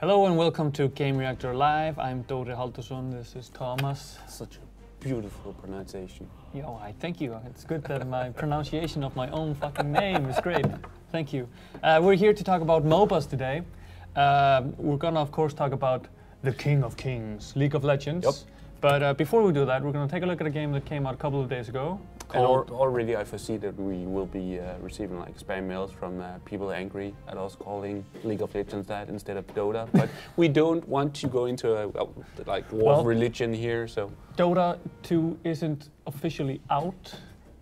Hello and welcome to Gamereactor Live. I'm Dori Haldursson. This is Thomas. Such a beautiful pronunciation. Yo, I thank you. It's good that my pronunciation of my own fucking name is great. Thank you. Uh, we're here to talk about MOBAs today. Um we're gonna, of course, talk about the King of Kings, League of Legends. Yep. But uh, before we do that, we're gonna take a look at a game that came out a couple of days ago. And already I foresee that we will be uh, receiving like spam mails from uh, people angry at us calling League of Legends that instead of Dota. But we don't want to go into a, a like war Well- of religion here, so Dota 2 isn't officially out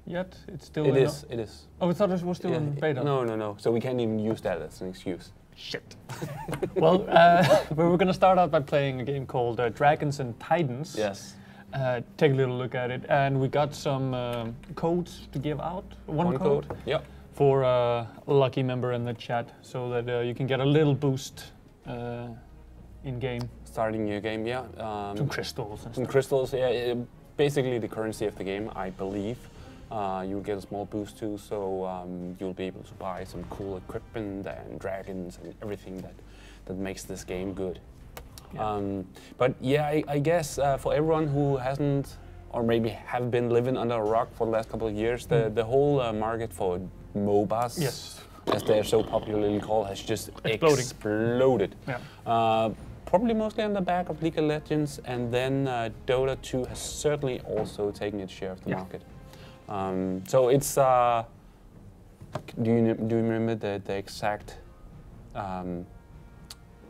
yet. It's still it in is. It is. Oh, I thought it was still Yeah, in beta. No, no, no. So we can't even use that as an excuse. Shit. well, uh, we we're going to start out by playing a game called uh, Dragons and Titans. Yes. Uh, take a little look at it, and we got some um codes to give out. One, code, Yep. for a lucky member in the chat, so that uh, you can get a little boost uh, in game. Starting your game, yeah. Some Um, crystals and some stuff. crystals, yeah. uh, basically the currency of the game, I believe. Uh, you'll get a small boost too, so um, you'll be able to buy some cool equipment and dragons and everything that, that makes this game good. Yeah. Um, but yeah, I, I guess uh, for everyone who hasn't or maybe have been living under a rock for the last couple of years, the, Mm. the whole uh, market for MOBAs, Yes. as they're so popularly called, has just Exploding. exploded. Yeah. Uh, probably mostly on the back of League of Legends, and then uh, Dota 2 has certainly also taken its share of the Yeah. market. Um, so it's. Uh, do you do you remember the the exact? Um,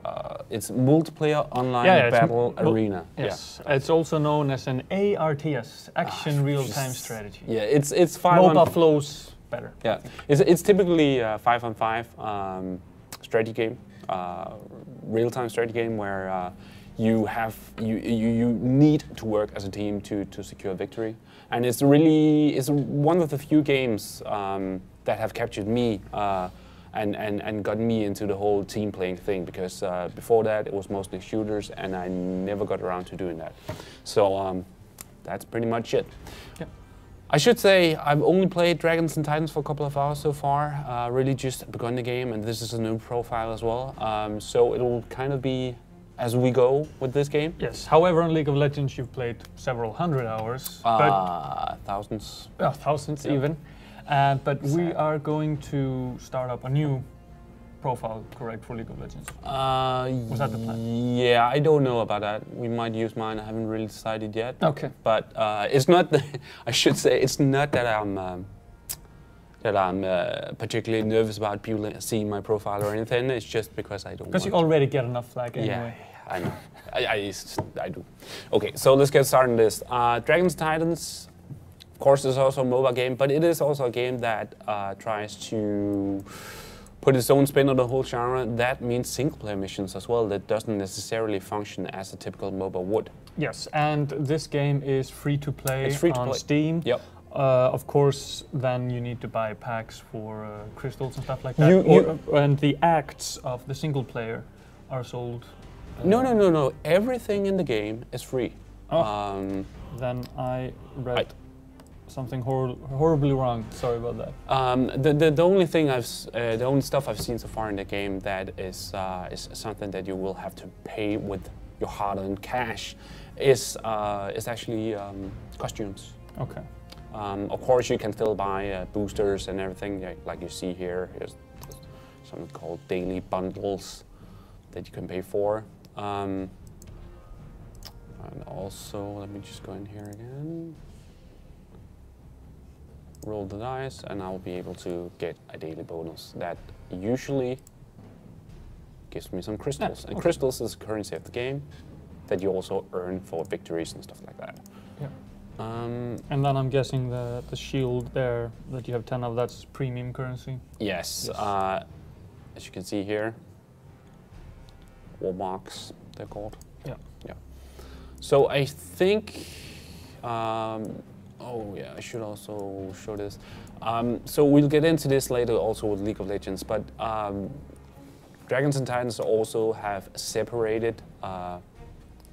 uh, it's multiplayer online Yeah, yeah, battle arena. Yes. It's also known as an ARTS, Action Ah, Real-Time Strategy. Yeah, it's it's five MOBA on flows better. Yeah, it's, it's typically a five on five um, strategy game, uh, real time strategy game where uh, you have you, you you need to work as a team to to secure victory, and it's really it's one of the few games um, that have captured me. And, and, and got me into the whole team playing thing because uh, before that it was mostly shooters and I never got around to doing that. So um, that's pretty much it. Yep. I should say I've only played Dragons and Titans for a couple of hours so far. Uh, really just begun the game, and this is a new profile as well. Um, so it'll kind of be as we go with this game. Yes. However, on League of Legends, you've played several hundred hours, but Uh, thousands. uh, thousands Yeah. even. Uh, but we are going to start up a new profile, correct, for League of Legends. Uh, Was that the plan? Yeah, I don't know about that. We might use mine. I haven't really decided yet. Okay. But uh, it's not. I should say it's not that I'm. Um, that I'm uh, particularly nervous about people seeing my profile or anything. It's just because I don't. Because you want to. already get enough flag anyway. Yeah, I know. I do. Okay, so let's get started on this. Uh, Dragons Titans, of course, it's also a mobile game, but it is also a game that uh, tries to put its own spin on the whole genre. That means single player missions as well, that doesn't necessarily function as a typical MOBA would. Yes, and this game is free to play It's free to on play. Steam. Yep. Uh, of course, then you need to buy packs for uh, crystals and stuff like that. You- Or- and the acts of the single player are sold. uh, No, no, no, no. Everything in the game is free. Oh. Um, Then I read Right. Something hor- horribly wrong. Sorry about that. Um, the, the, the only thing I've uh, the only stuff I've seen so far in the game that is uh, is something that you will have to pay with your hard-earned cash is uh, is actually um, costumes. Okay. Um, of course, you can still buy uh, boosters and everything like, like you see here. Here's something called daily bundles that you can pay for. Um, and also, let me just go in here again. Roll the dice, and I'll be able to get a daily bonus that usually gives me some crystals. and okay. crystals is currency of the game that you also earn for victories and stuff like that. Yeah. Um, And then I'm guessing the the shield there that you have ten of that's premium currency. Yes, Yes. Uh, as you can see here, Warmarks, they're called. Yeah. Yeah. So I think, um, oh yeah, I should also show this. Um, so we'll get into this later also with League of Legends, but um, Dragons and Titans also have separated uh,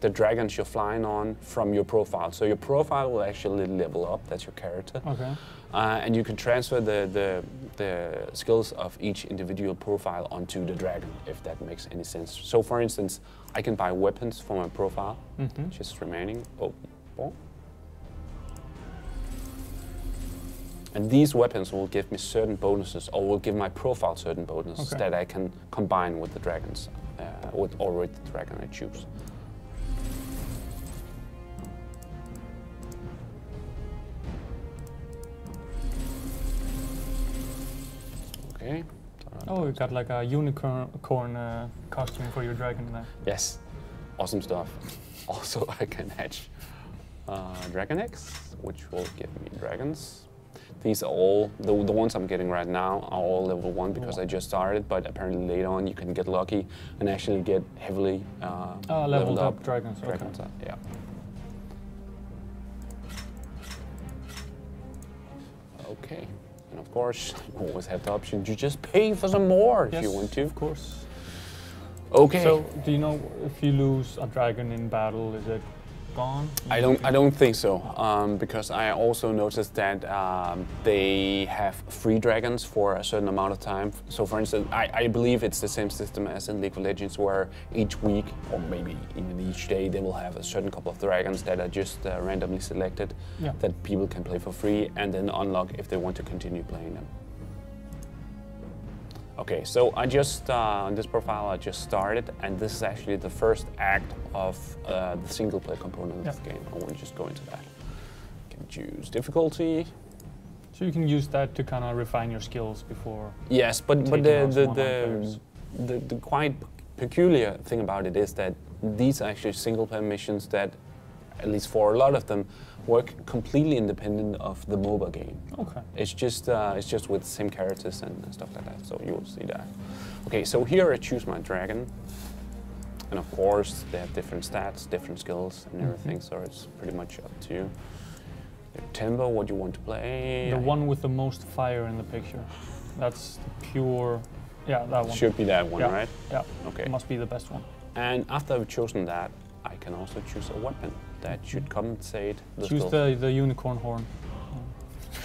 the dragons you're flying on from your profile. So your profile will actually level up, that's your character. Okay. Uh, and you can transfer the, the, the skills of each individual profile onto the dragon, if that makes any sense. So, for instance, I can buy weapons for my profile, hmm just remaining. Oh, oh. And these weapons will give me certain bonuses, or will give my profile certain bonuses Okay. that I can combine with the dragons, uh, with or with the dragon I choose. Okay. Oh, you got like a unicorn corn, uh, costume for your dragon there. Yes, awesome stuff. Also, I can hatch uh, Dragon Eggs, which will give me dragons. These are all, the, the ones I'm getting right now are all level 1 because I just started, but apparently later on you can get lucky and actually get heavily uh, Oh, leveled up dragons. Okay. dragons. uh, yeah. Okay, and of course, you always have the option to just pay for some more if you want to. Of course. Okay. So, do you know if you lose a dragon in battle, is it gone? I don't. I don't think so, um, because I also noticed that um, they have free dragons for a certain amount of time. So, for instance, I, I believe it's the same system as in League of Legends, where each week or maybe even each day they will have a certain couple of dragons that are just uh, randomly selected Yeah. that people can play for free and then unlock if they want to continue playing them. Okay, so I just, uh, on this profile, I just started, and this is actually the first act of uh, the single player component of the game. I want to just go into that. You Can choose difficulty. So you can use that to kind of refine your skills before. Yes, but, but the, the, the, the, the quite peculiar thing about it is that these are actually single player missions that, at least for a lot of them, work completely independent of the MOBA game. Okay. It's just uh, it's just with the same characters and stuff like that. So you will see that. Okay, so here I choose my dragon, and of course they have different stats, different skills, and Mhm. everything. So it's pretty much up to you. Timber, what you want to play? The one with the most fire in the picture. That's pure. Yeah, that one. should be that one, Yeah. right? Yeah. Okay. Must be the best one. And after I've chosen that, I can also choose a weapon that should compensate the Choose the, the unicorn horn.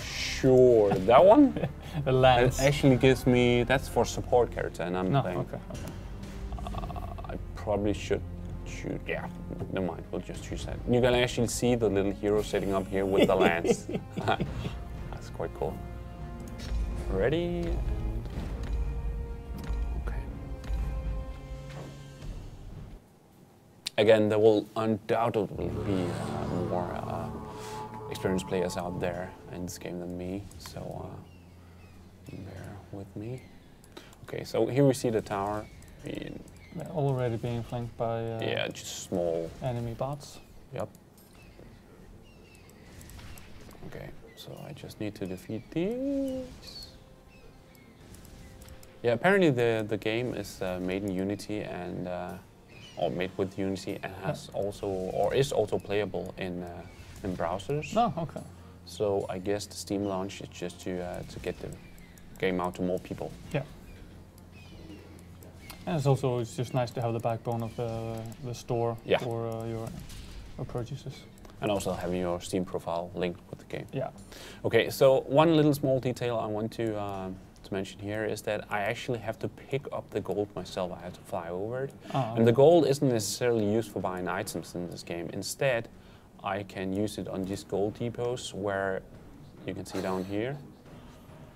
Sure, that one. The That lance. actually gives me. That's for support character, and I'm no, playing. okay. okay. Uh, I probably should choose. Yeah, never mind. We'll just choose that. You can actually see the little hero sitting up here with the lance. That's quite cool. Ready? Again, there will undoubtedly be uh, more uh, experienced players out there in this game than me, so uh, bear with me. Okay, so here we see the tower. In, They're already being flanked by uh, yeah, just small. enemy bots. Yep. Okay, so I just need to defeat these. Yeah, apparently the the game is uh, made in Unity and uh, or made with Unity and has also or is also playable in uh, in browsers. No, okay. So I guess the Steam launch is just to uh, to get the game out to more people. Yeah. And it's also it's just nice to have the backbone of the the store Yeah. for uh, your, your purchases. And also having your Steam profile linked with the game. Yeah. Okay, so one little small detail I want to um, to mention here is that I actually have to pick up the gold myself. I have to fly over it, Ah, and the gold isn't necessarily used for buying items in this game. Instead, I can use it on these gold depots where you can see down here.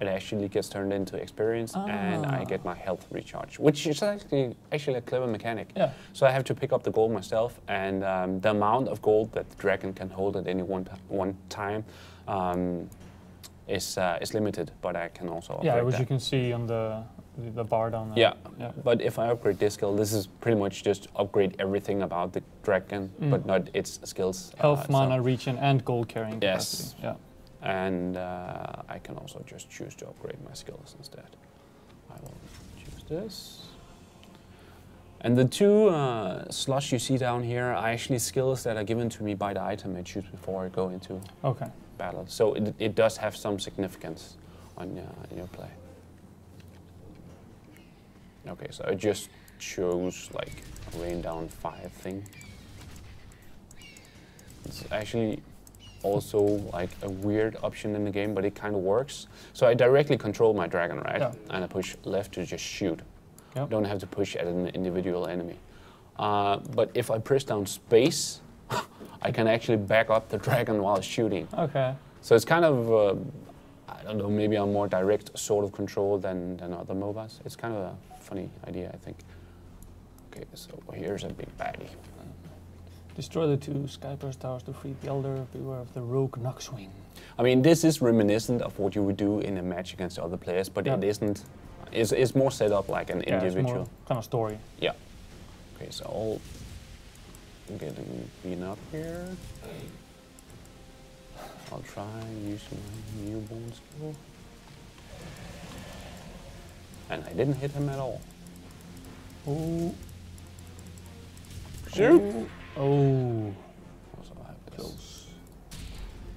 It actually gets turned into experience, and I Ah. get my health recharge, which is actually actually a clever mechanic. Yeah. So I have to pick up the gold myself, and um, the amount of gold that the dragon can hold at any one, one time um, is uh, is limited. But I can also Yeah, which that. you can see on the the, bar down there. Yeah, Yeah. but if I upgrade this skill, this is pretty much just upgrade everything about the dragon, Mm. but not its skills. uh, Health, itself. mana, regen, and gold carrying Yes. capacity. Yeah. And uh, I can also just choose to upgrade my skills instead. I will choose this. And the two uh, slots you see down here are actually skills that are given to me by the item I choose before I go into Okay. Battle. So it, it does have some significance on uh, in your play. Okay, so I just chose like a rain down five thing. It's actually also like a weird option in the game, but it kind of works. So I directly control my dragon, right? Yeah. And I push left to just shoot. Yep. Don't have to push at an individual enemy. Uh, but if I press down space, I can actually back up the dragon while shooting. Okay. So it's kind of, uh, I don't know, maybe a more direct sort of control than, than other MOBAs. It's kind of a funny idea, I think. Okay, so here's a big baddie. Destroy the two Skyburst towers to free the Elder. Beware of the rogue Noxwing. I mean, this is reminiscent of what you would do in a match against other players, but Yeah. it isn't. It's, it's more set up like an Yeah, individual. kind of story. Yeah. Okay, so I'll getting beaten up here. I'll try using my newborn skill. And I didn't hit him at all. Oh. Shoot! Oh. Also, I have this. Close.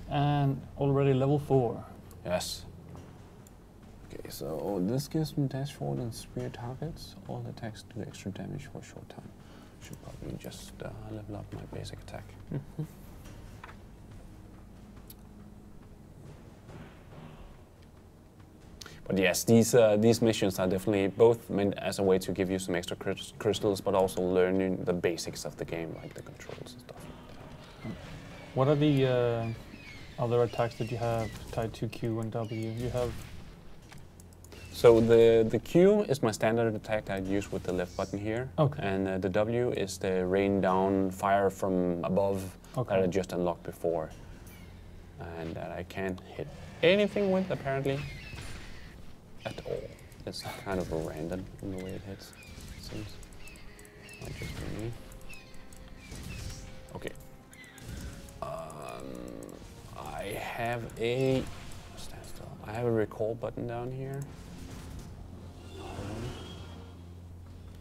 And already level four. Yes. Okay, so this gives me dash forward and spear targets. All attacks do extra damage for a short time. Should probably just uh, level up my basic attack. But yes, these uh, these missions are definitely both meant as a way to give you some extra crystals, but also learning the basics of the game, like the controls and stuff. What are the uh, other attacks that you have tied to Q and W? You have So the, the Q is my standard attack that I use with the left button here. Okay. And uh, the W is the rain down fire from above that I just unlocked before. And that I can't hit anything with apparently at all. It's kind of random in the way it hits, it seems. Not just for me. Okay. Um, I have a. I have a recall button down here.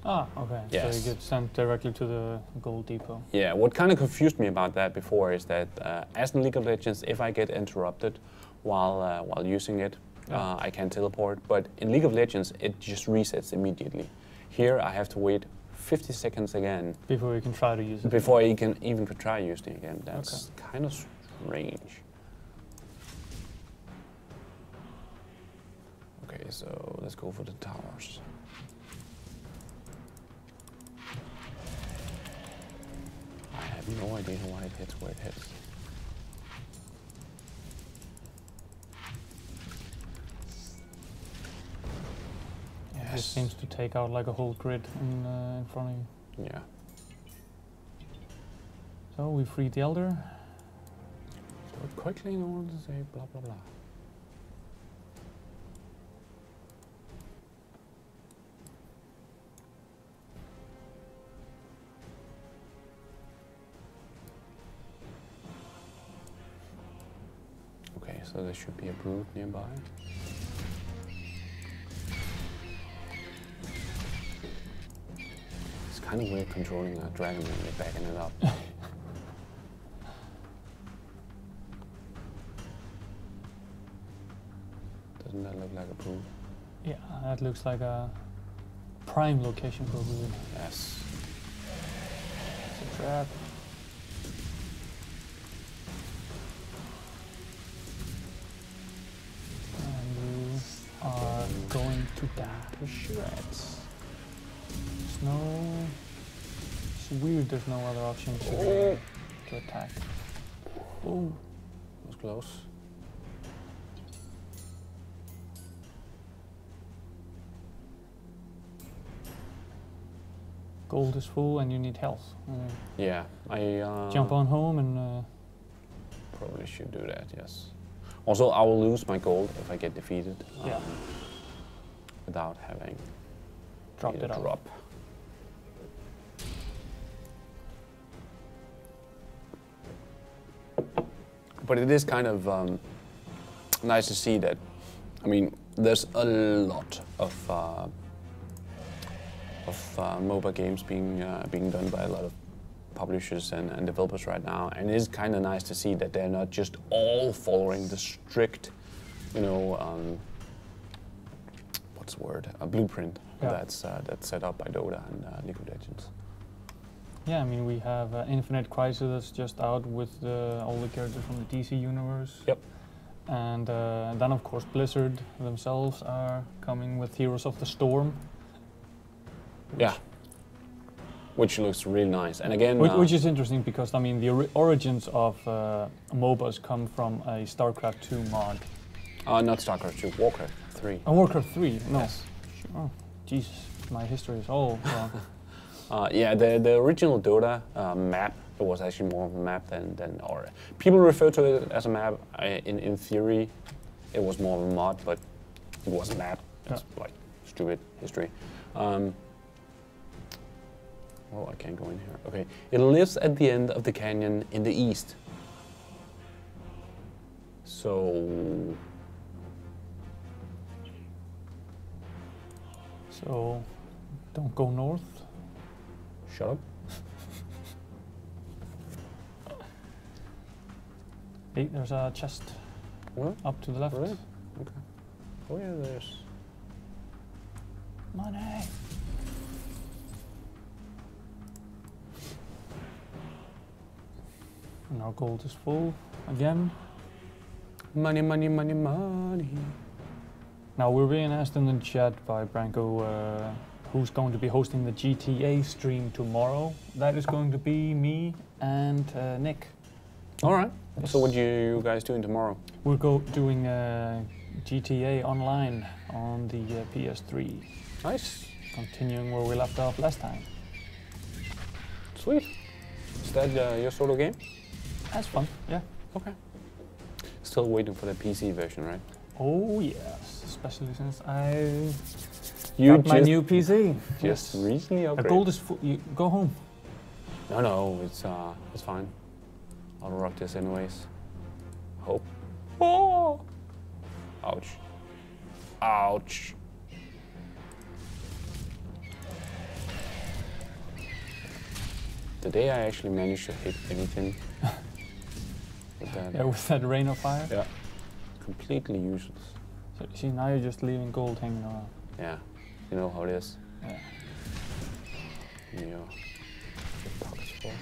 Ah, okay. So you get sent directly to the gold depot. Yeah, what kind of confused me about that before is that uh, as in League of Legends, if I get interrupted while uh, while using it, Yeah. uh, I can teleport. But in League of Legends, it just resets immediately. Here, I have to wait 50 seconds again Before you can try to use it. before I can even try using it again. That's kind of strange. Okay, so let's go for the towers. I have no idea why it hits where it hits. Yeah, it seems to take out like a whole grid in, uh, in front of you. Yeah. So we freed the Elder. It quickly in order to say blah blah blah. So there should be a brood nearby. It's kind of weird controlling a dragon when you're backing it up. Doesn't that look like a brood? Yeah, that looks like a prime location for a brood. Yes. It's a trap. Going to die to shreds. There's no. It's weird there's no other option to, to attack. Oh, Was close. gold is full and you need health. Uh, Yeah, I uh, jump on home and uh, Probably should do that. Yes. Also, I will lose my gold if I get defeated. Yeah. um, Without having dropped it drop. But it is kind of um, nice to see that. I mean, there's a lot of uh, of uh, mobile games being uh, being done by a lot of publishers and, and developers right now, and it is kind of nice to see that they're not just all following the strict, you know, um, what's the word, a blueprint Yeah. that's uh, that's set up by Dota and uh, League of Legends. yeah, I mean, we have uh, Infinite Crisis that's just out with all the characters from the DC universe. Yep. And uh, then, of course, Blizzard themselves are coming with Heroes of the Storm. Yeah. Which looks really nice. And again, Which, uh, which is interesting because, I mean, the ori- origins of uh, MOBAs come from a StarCraft 2 mod. uh, not StarCraft 2, Warcraft 3. A Warcraft 3, no. Yes. Oh, Jesus, my history is all wrong. Uh, yeah, the, the original Dota uh, map, it was actually more of a map than, than or people refer to it as a map. I, in, in theory, it was more of a mod, but it was a map. It's like stupid history. Um, well, I can't go in here. Okay, it lives at the end of the canyon in the east. So so, don't go north. shut up. Hey, there's a chest What? up to the left. Really? Okay. Oh yeah, there's. Money. And our gold is full again. Money, money, money, money. Now we're being asked in the chat by Branko uh, who's going to be hosting the GTA stream tomorrow. That is going to be me and uh, Nick. All right. So what are you, you guys doing tomorrow? We're go doing uh, GTA online on the uh, PS3, Nice. continuing where we left off last time. Sweet. Is that uh, your solo game? That's fun, yeah. Okay. Still waiting for the PC version, right? Oh yes, especially since I You got my new PC. just Yes. recently The upgraded. gold is full. You go home. No, no, it's uh, it's fine. I'll rock this anyways. Hope. Oh. Ouch. Ouch. Today I actually managed to hit anything with that. Yeah, with that rain of fire. Yeah. Completely useless. So, see, now you're just leaving gold hanging around. Yeah. You know how it is. Yeah. Pockets full.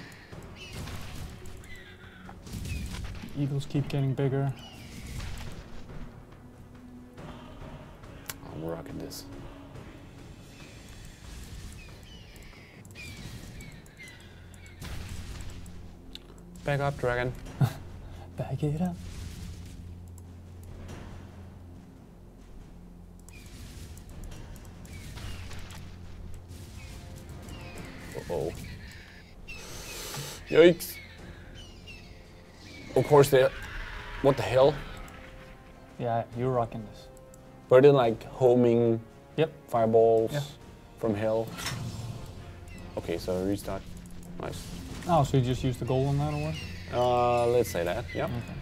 Eagles keep getting bigger. I'm rocking this. Back up, dragon. Back it up. Uh-oh. Yikes. Of course, they. What the hell? Yeah, you're rocking this. Were they like homing Yep. fireballs Yeah. from hell? Okay, so restart. Nice. Oh, so you just use the gold on that or what? Uh, let's say that. Yep. Okay.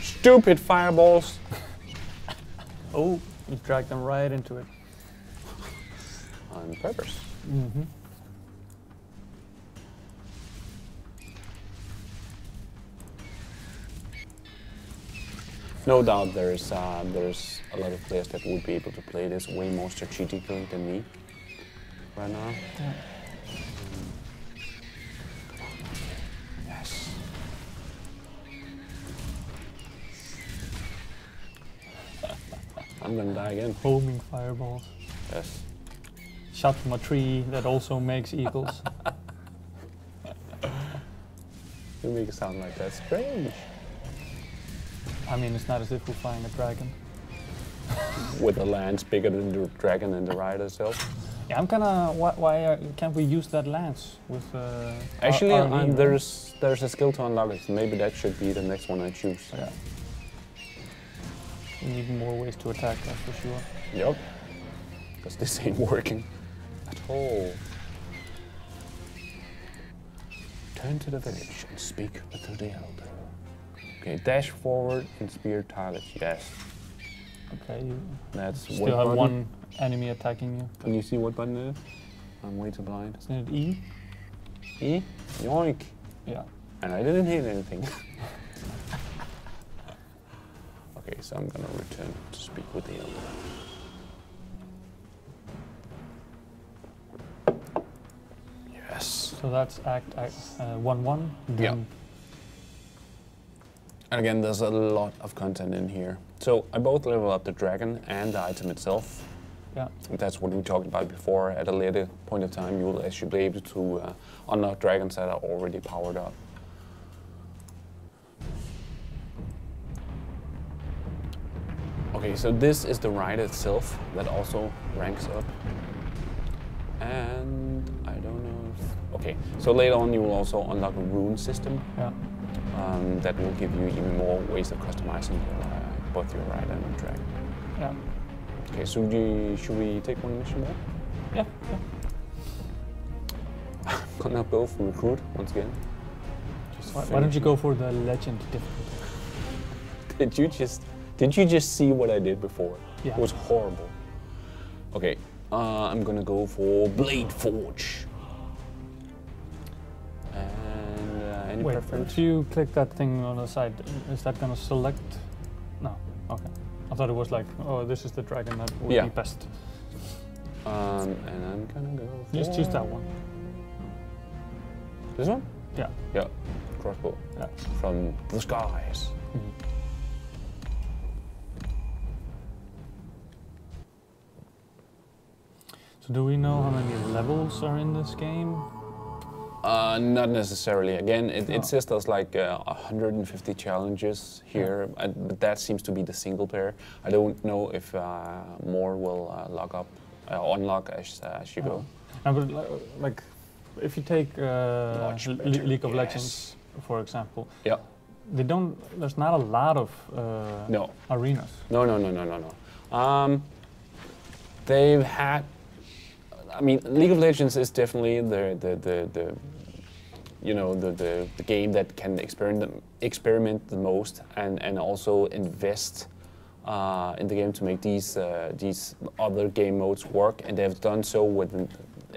Stupid fireballs. Oh, you dragged them right into it. On purpose. Mm-hmm. No doubt there's uh, there's a lot of players that would be able to play this way more strategically than me right now. Yeah. Yes. I'm gonna die again. Homing fireballs. Yes. Shot from a tree that also makes eagles. You make it sound like that's strange. I mean, it's not as if we're flying a dragon. With a lance bigger than the dragon and the rider itself. Yeah, I'm kind of. Why, why uh, can't we use that lance with? Uh, Actually, um, there's there's a skill to unlock it. Maybe that should be the next one I choose. Yeah. We need more ways to attack, that's for sure. Yep. Because this ain't working at all. Turn to the village and speak with the elder. Okay, dash forward and spear target. Yes, Okay, you that's still have button? one enemy attacking you. Can you see what button it is? I'm way too blind. Isn't it E? E? Yoink! Yeah. And I didn't hit anything. okay, so I'm gonna return to speak with the elder. So that's Act act, uh, 1 1. Yeah. And again, there's a lot of content in here. So I both level up the dragon and the item itself. Yeah. That's what we talked about before. At a later point of time, you will actually be able to uh, unlock dragons that are already powered up. Okay, so this is the ride itself that also ranks up. And Okay, so later on you will also unlock a rune system Yeah. um, that will give you even more ways of customizing your, uh, both your ride and your dragon. Yeah. Okay, so we, should we take one mission more? Yeah. yeah. I'm Gonna go for recruit once again. Just Why, why don't you go for the legend difficulty? Did you just did you just see what I did before? Yeah. It was horrible. Okay, uh, I'm gonna go for Blade Forge. And uh, any Wait, preference? if you click that thing on the side, is that gonna select? No. Okay. I thought it was like, oh, this is the dragon that would Yeah. be best. Um, and I'm gonna go. For Just choose that one. This one? Yeah. Yeah. Crossbow Yeah. from the skies. Mhm. So do we know how many levels are in this game? Uh, not necessarily. Again, it, No. it says there's like uh, 150 challenges here, uh, but that seems to be the single player. I don't know if uh, more will uh, log up, uh, unlock as, uh, as you go. No, but like, if you take uh, Le- League of yes. Legends, for example, Yeah. they don't. There's not a lot of uh, No, arenas. no, no, no, no, no, no. Um, they've had. I mean, League of Legends is definitely the the the, the you know the, the, the game that can experiment experiment the most and and also invest uh, in the game to make these uh, these other game modes work. And they've done so with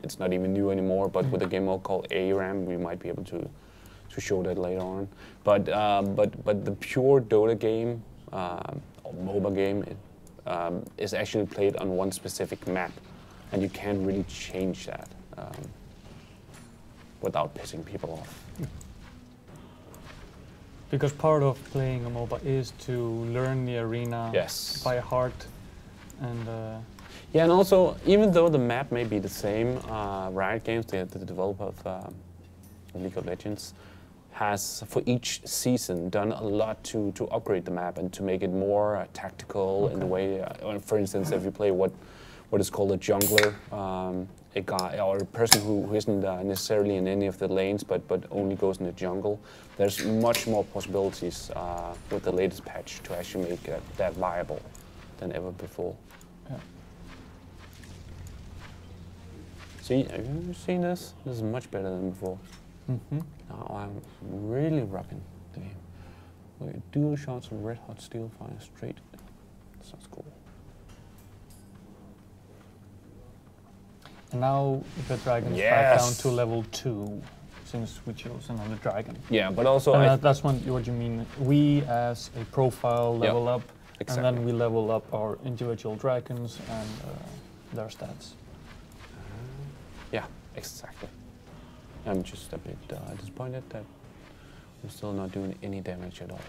it's not even new anymore, but with a game mode called ARAM, we might be able to to show that later on. But um, but but the pure Dota game um, or MOBA game it, um, is actually played on one specific map, and you can't really change that um, without pissing people off. Because part of playing a MOBA is to learn the arena Yes. by heart, and uh, Yeah, and also even though the map may be the same, uh, Riot Games, the, the developer of um League of Legends, has for each season done a lot to, to upgrade the map and to make it more uh, tactical in the way. Uh, for instance, if you play what what is called a jungler, um, a guy or a person who, who isn't uh, necessarily in any of the lanes but but only goes in the jungle, there's much more possibilities uh, with the latest patch to actually make uh, that viable than ever before. yeah. See, have you seen this? This is much better than before. Mm -hmm. Now I'm really rocking the game. Look at dual shots of red hot steel fire straight. Sounds cool. And now the dragon's back down to level two, since we chose another dragon. Yeah, but also and I that, that's what, what you mean. We, as a profile, level up, exactly. and then we level up our individual dragons and uh, their stats. yeah, exactly. I'm just a bit uh, disappointed that I'm still not doing any damage at all.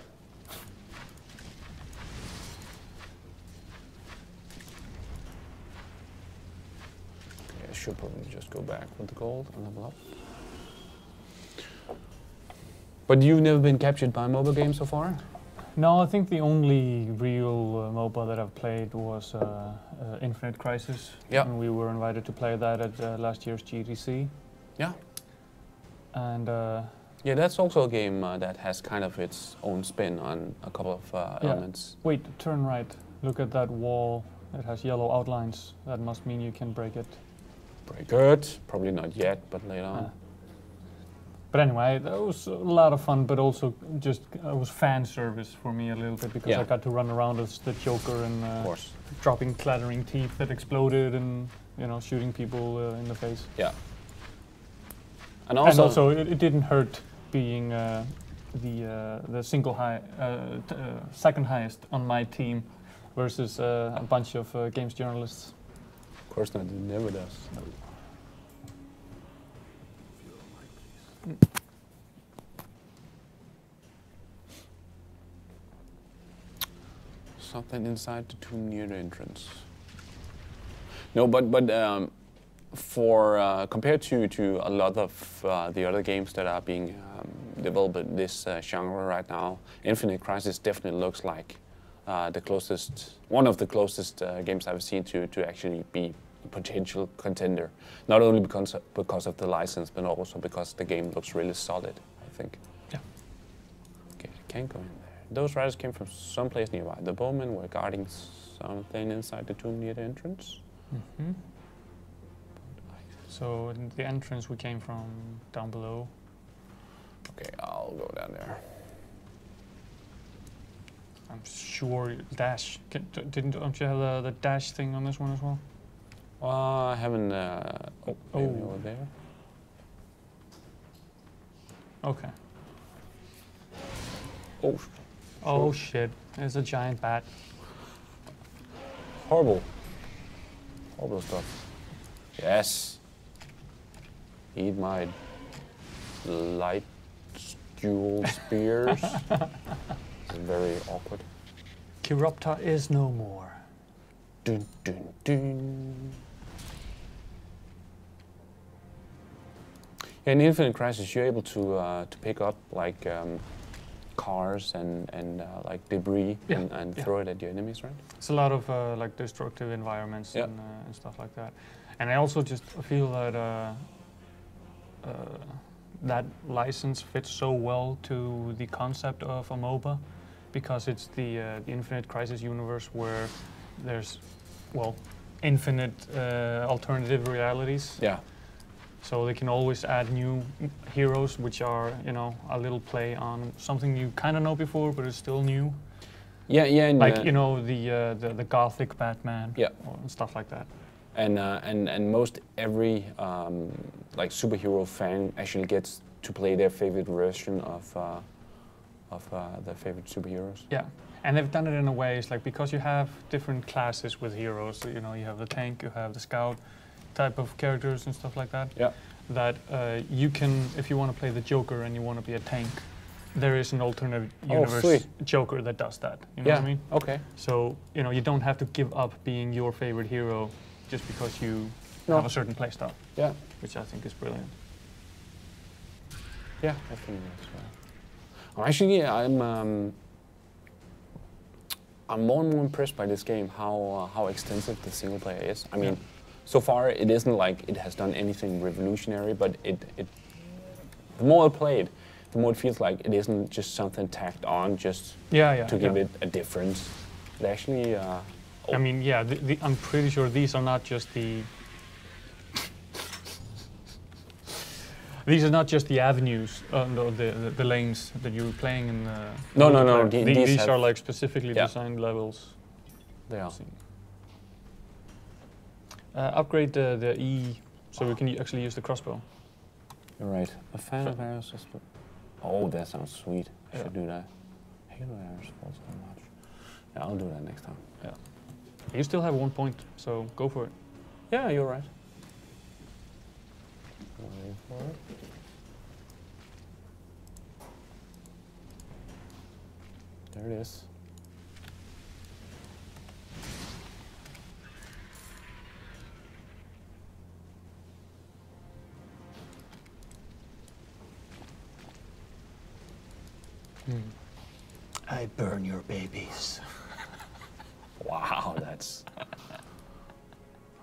Okay, I should probably just go back with the gold and level up. But you've never been captured by a mobile game so far? No, I think the only real uh, MOBA that I've played was uh, uh, Infinite Crisis. Yeah. And we were invited to play that at uh, last year's GDC. Yeah. And uh, Yeah, that's also a game uh, that has kind of its own spin on a couple of uh, Yeah. elements. wait, turn right. Look at that wall. It has yellow outlines. That must mean you can break it. Pretty good. Probably not yet, but later on. Uh, but anyway, that was a lot of fun, but also just uh, it was fan service for me a little bit because Yeah. I got to run around as the Joker and uh, dropping clattering teeth that exploded and you know shooting people uh, in the face. Yeah. And also, and also, it, it didn't hurt being uh, the uh, the single high, uh, uh, second highest on my team versus uh, a bunch of uh, games journalists. of course not, it never does. Something inside the tomb near the entrance. No, but but um, for uh, compared to to a lot of uh, the other games that are being um, developed in this uh, genre right now, Infinite Crisis definitely looks like uh, the closest, one of the closest uh, games I've seen to to actually be potential contender. Not only because of, because of the license, but also because the game looks really solid. I think. Yeah. Okay, I can't go in there. Those riders came from someplace nearby. The bowmen were guarding something inside the tomb near the entrance. Mm -hmm. So the entrance we came from down below. Okay, I'll go down there. I'm sure dash. Can, didn't don't you have the, the dash thing on this one as well? Uh, I haven't. Uh, oh, maybe Oh. over there. Okay. Oh, Oh shit! There's a giant bat. horrible. Horrible stuff. Yes. Eat my light dual spears. it's very awkward. Chiropta is no more. Dun, dun, dun. In Infinite Crisis, you're able to uh, to pick up like um, cars and and uh, like debris Yeah, and, and yeah. throw it at your enemies, right? It's a lot of uh, like destructive environments Yeah. and, uh, and stuff like that. And I also just feel that uh, uh, that license fits so well to the concept of a MOBA because it's the, uh, the Infinite Crisis universe where there's, well, infinite uh, alternative realities. Yeah. So they can always add new heroes, which are you know a little play on something you kind of know before, but it's still new. Yeah, yeah, and, Like uh, you know the uh, the, the gothic Batman, Yeah. and stuff like that. and uh, and and most every um, like superhero fan actually gets to play their favorite version of uh, of uh, their favorite superheroes. Yeah, and they've done it in a way. It's like because you have different classes with heroes. You know, you have the tank, you have the scout type of characters and stuff like that. Yeah. That uh, you can, if you want to play the Joker and you want to be a tank, there is an alternate Oh, universe sweet. Joker that does that. You know yeah. what I mean? Okay. So you know, you don't have to give up being your favorite hero just because you No. have a certain playstyle, Yeah. which I think is brilliant. Yeah, I think that's. Oh, actually, yeah, I'm um, I'm more and more impressed by this game. How uh, how extensive the single player is. I mean, Yeah. So far it isn't like it has done anything revolutionary, but it it the more I play it, the more it feels like it isn't just something tacked on just Yeah, yeah. to yeah. give it a difference. It actually. Uh, I mean, yeah, the, the, I'm pretty sure these are not just the. These are not just the avenues, uh, no, the, the the lanes that you're playing in. The No, no, no, the- The- these these are like specifically Yeah. designed levels. they are. Uh, upgrade the, the E so we can actually use the crossbow. You're right. A fan of arrows. just- Oh, that sounds sweet. I Yeah. should do that. Halo arrows fall so much. Yeah, I'll do that next time. Yeah. You still have one point, so go for it. Yeah, you're right. Wait for it. There it is. I burn your babies. Wow, that's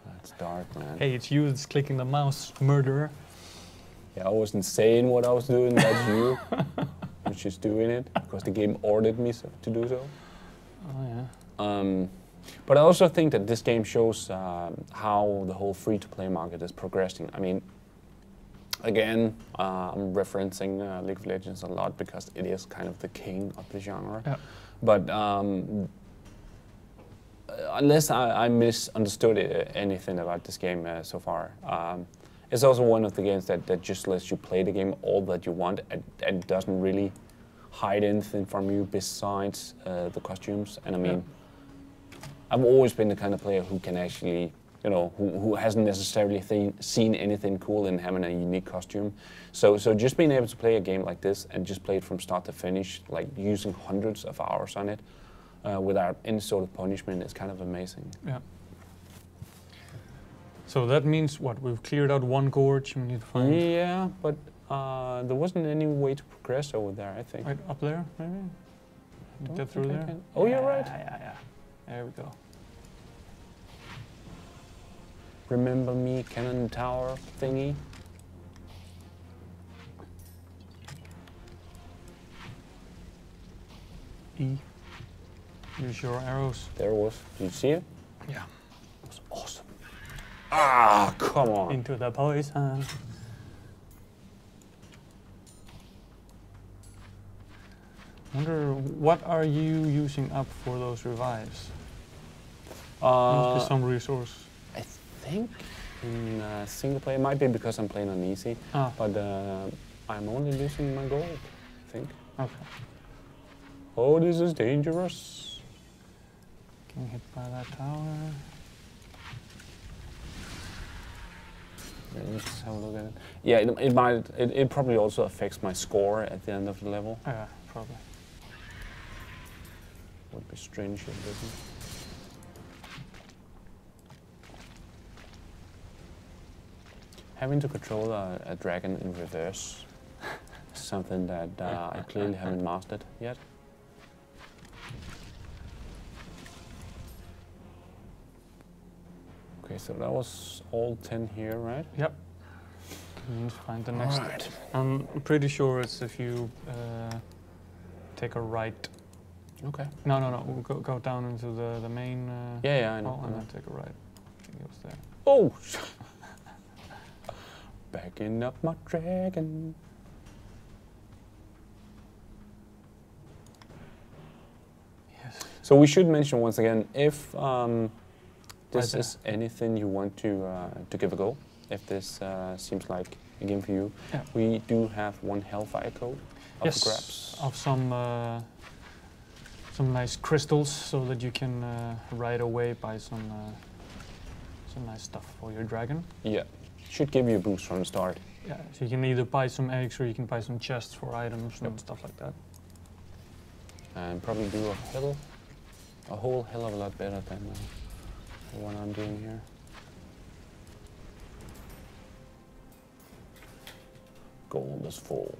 that's dark, man. Hey, it's you that's clicking the mouse, murderer. Yeah, I wasn't saying what I was doing. That's you. You're just doing it because the game ordered me so, to do so. Oh yeah. Um, but I also think that this game shows um, how the whole free-to-play market is progressing. I mean, again, uh, I'm referencing uh, League of Legends a lot because it is kind of the king of the genre. Yeah. But um, unless I, I misunderstood anything about this game uh, so far, um, it's also one of the games that, that just lets you play the game all that you want and, and doesn't really hide anything from you besides uh, the costumes. And I mean, I've always been the kind of player who can actually you know, who, who hasn't necessarily seen anything cool in having a unique costume. So, so just being able to play a game like this and just play it from start to finish, like using hundreds of hours on it, uh, without any sort of punishment, is kind of amazing. Yeah. So that means what? We've cleared out one gorge. We need to find Yeah, but uh, there wasn't any way to progress over there. I think. right up there, maybe. Get through there. Oh, you're right. Yeah, yeah, yeah. There we go. Remember me, cannon tower thingy. E. Use your arrows. There was. Did you see it? Yeah. It was awesome. Ah, come on. Into the poison. Wonder what are you using up for those revives? Must be Uh, some resource. I think in uh, single player, it might be because I'm playing on easy, Ah, but uh, I'm only losing my gold, I think. okay. Oh, this is dangerous. Getting hit by that tower. Yeah, Let's have a look at it. Yeah, it, it might. It, it probably also affects my score at the end of the level. Yeah, probably. Would be strange if it doesn't. Having to control a, a dragon in reverse is something that uh, I clearly haven't mastered yet. Okay, so that was all 10 here, right? Yep. Need find the next. Alright. I'm pretty sure it's if you uh, take a right. Okay. No, no, no. We'll go, go down into the, the main. Uh, Yeah, yeah, I know. I and know. then take a right. I think it was there. Oh! Backing up my dragon. Yes. So we should mention once again, if um, this is anything you want to uh, to give a go, if this uh, seems like a game for you, Yeah. we do have one Hellfire code up yes. grabs. Of some uh, some nice crystals, so that you can uh, right away buy some uh, some nice stuff for your dragon. Yeah, should give you a boost from the start. Yeah. So you can either buy some eggs or you can buy some chests for items and Yep. stuff like that. And probably do a hell, a whole hell of a lot better than uh, the one I'm doing here. Gold is full.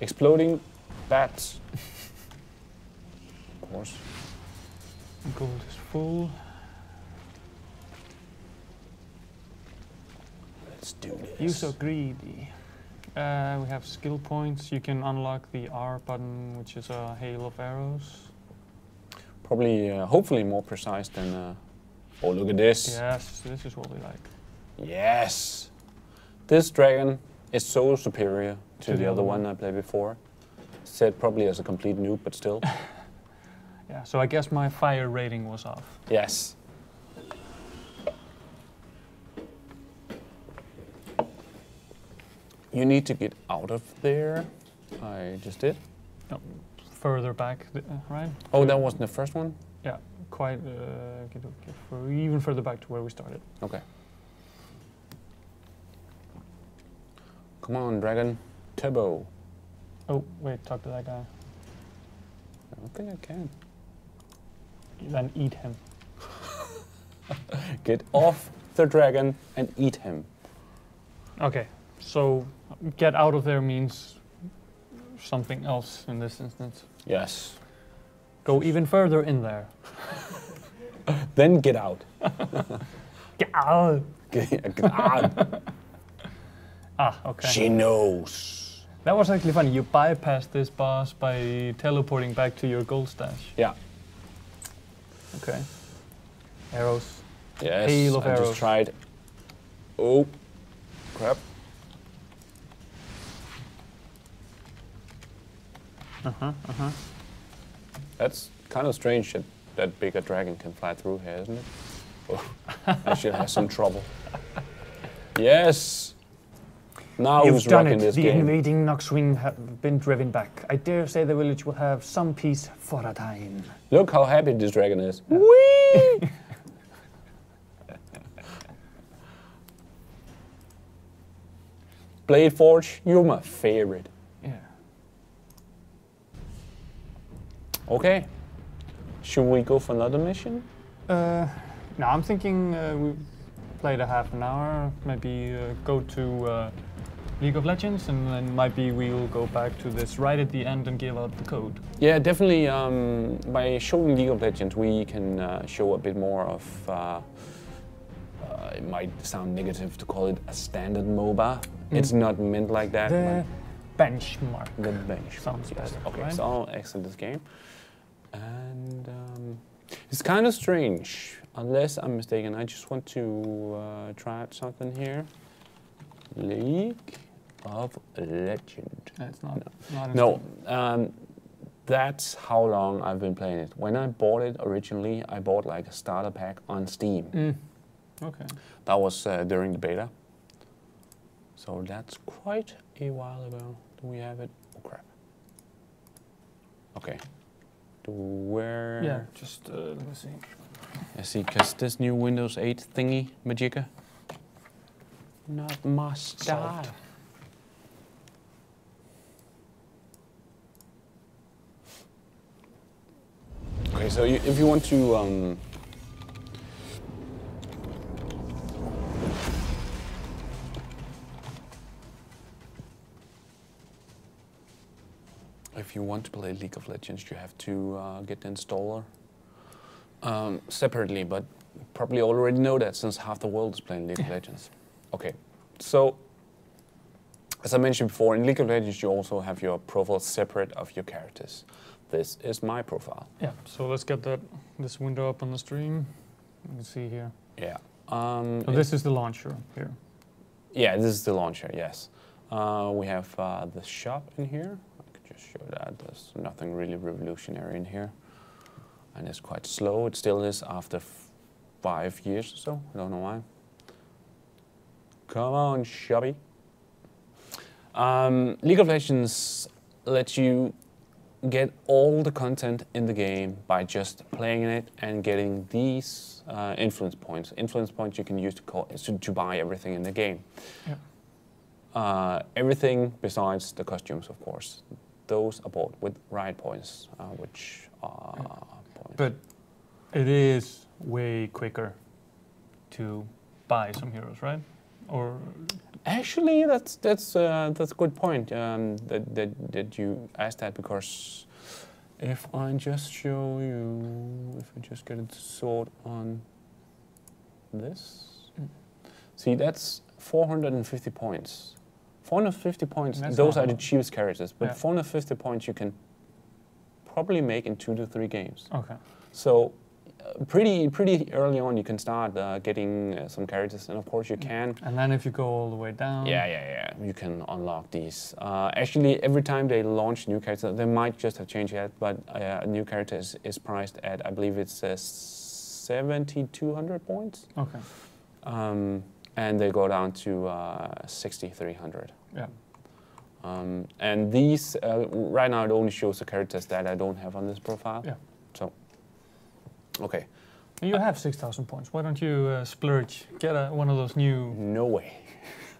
Exploding bats. of course. Gold is full. Let's do this. You so greedy. Uh, we have skill points. You can unlock the R button, which is a hail of arrows. Probably, uh, hopefully, more precise than. Uh, oh, look at this. Yes, this is what we like. Yes. This dragon is so superior to, the, other one I played before. Said probably as a complete noob, but still. Yeah, so I guess my fire rating was off. yes. You need to get out of there. I just did. No, further back, uh, right? Oh, that wasn't the first one? Yeah, quite. Uh, get, get fur- even further back to where we started. Okay. Come on, dragon. Turbo. Oh, wait, talk to that guy. I don't think I can. Then eat him. Get off the dragon and eat him. Okay, so get out of there means something else in this instance. Yes. Go even further in there. Then get out. Get out! Get out. Ah, okay. She knows. That was actually funny. You bypassed this boss by teleporting back to your gold stash. Yeah. Okay. Arrows. Yes. Hail of I arrows. just tried. Oh, crap. Uh-huh, uh-huh. That's kind of strange that, that bigger dragon can fly through here, isn't it? Oh, I should have some trouble. Yes! Now You've done it. the game. invading Noxwing have been driven back. I dare say the village will have some peace for a time. Look how happy this dragon is. Yeah. Whee! Blade Forge, you're my favorite. Okay. Should we go for another mission? Uh, no, I'm thinking uh, we played a half an hour. Maybe uh, go to uh, League of Legends, and then maybe we'll go back to this right at the end and give out the code. Yeah, definitely. Um, by showing League of Legends, we can uh, show a bit more of. Uh, uh, it might sound negative to call it a standard MOBA. It's not meant like that. The benchmark. the bench. Sounds yes. better, Okay, right? so I'll exit this game. And um, it's kind of strange, unless I'm mistaken. I just want to uh, try out something here. League of Legend. It's not. not No, um, that's how long I've been playing it. When I bought it originally, I bought like a starter pack on Steam. Mm. Okay. That was uh, during the beta. So that's quite a while ago. Do we have it? Oh crap. Okay. Do where? Yeah. Just uh, let me see. I see, because this new Windows 8 thingy, Magica. Not my style. Solved. Okay, so you, if you want to um, if you want to play League of Legends, you have to uh, get the installer um, separately, but probably already know that since half the world is playing League of Legends. Okay, so as I mentioned before, in League of Legends, you also have your profile separate of your characters. This is my profile. Yeah. So let's get that this window up on the stream. You can see here. Yeah. Um, So this is the launcher here. Yeah, this is the launcher, yes. Uh, we have uh, the shop in here. Show that. There's nothing really revolutionary in here. And it's quite slow. It still is after f- five years or so. I don't know why. Come on, shoppy. Um, League of Legends lets you get all the content in the game by just playing it and getting these uh, influence points. Influence points you can use to, call, to, to buy everything in the game. Yeah. Uh, everything besides the costumes, of course. Those bought with riot points, uh, which are points. But it is way quicker to buy some heroes, right? Or Actually, that's that's uh, that's a good point um, that, that that you asked that because if I just show you, if I just get it sort on this, Mm. see that's 450 points. 450 points. Those are the cheapest characters, but Yeah. 450 points you can probably make in two to three games. okay. So uh, pretty pretty early on, you can start uh, getting uh, some characters, and of course you can. And then if you go all the way down. Yeah, yeah, yeah. You can unlock these. Uh, actually, every time they launch new characters, they might just have changed that, but uh, a new character is, is priced at, I believe it's uh, 7,200 points. Okay. Um, and they go down to uh, 6,300. Yeah. Um, and these, uh, right now, it only shows the characters that I don't have on this profile. Yeah. So, okay. You have 6,000 points. Why don't you uh, splurge? Get a, one of those new. No way.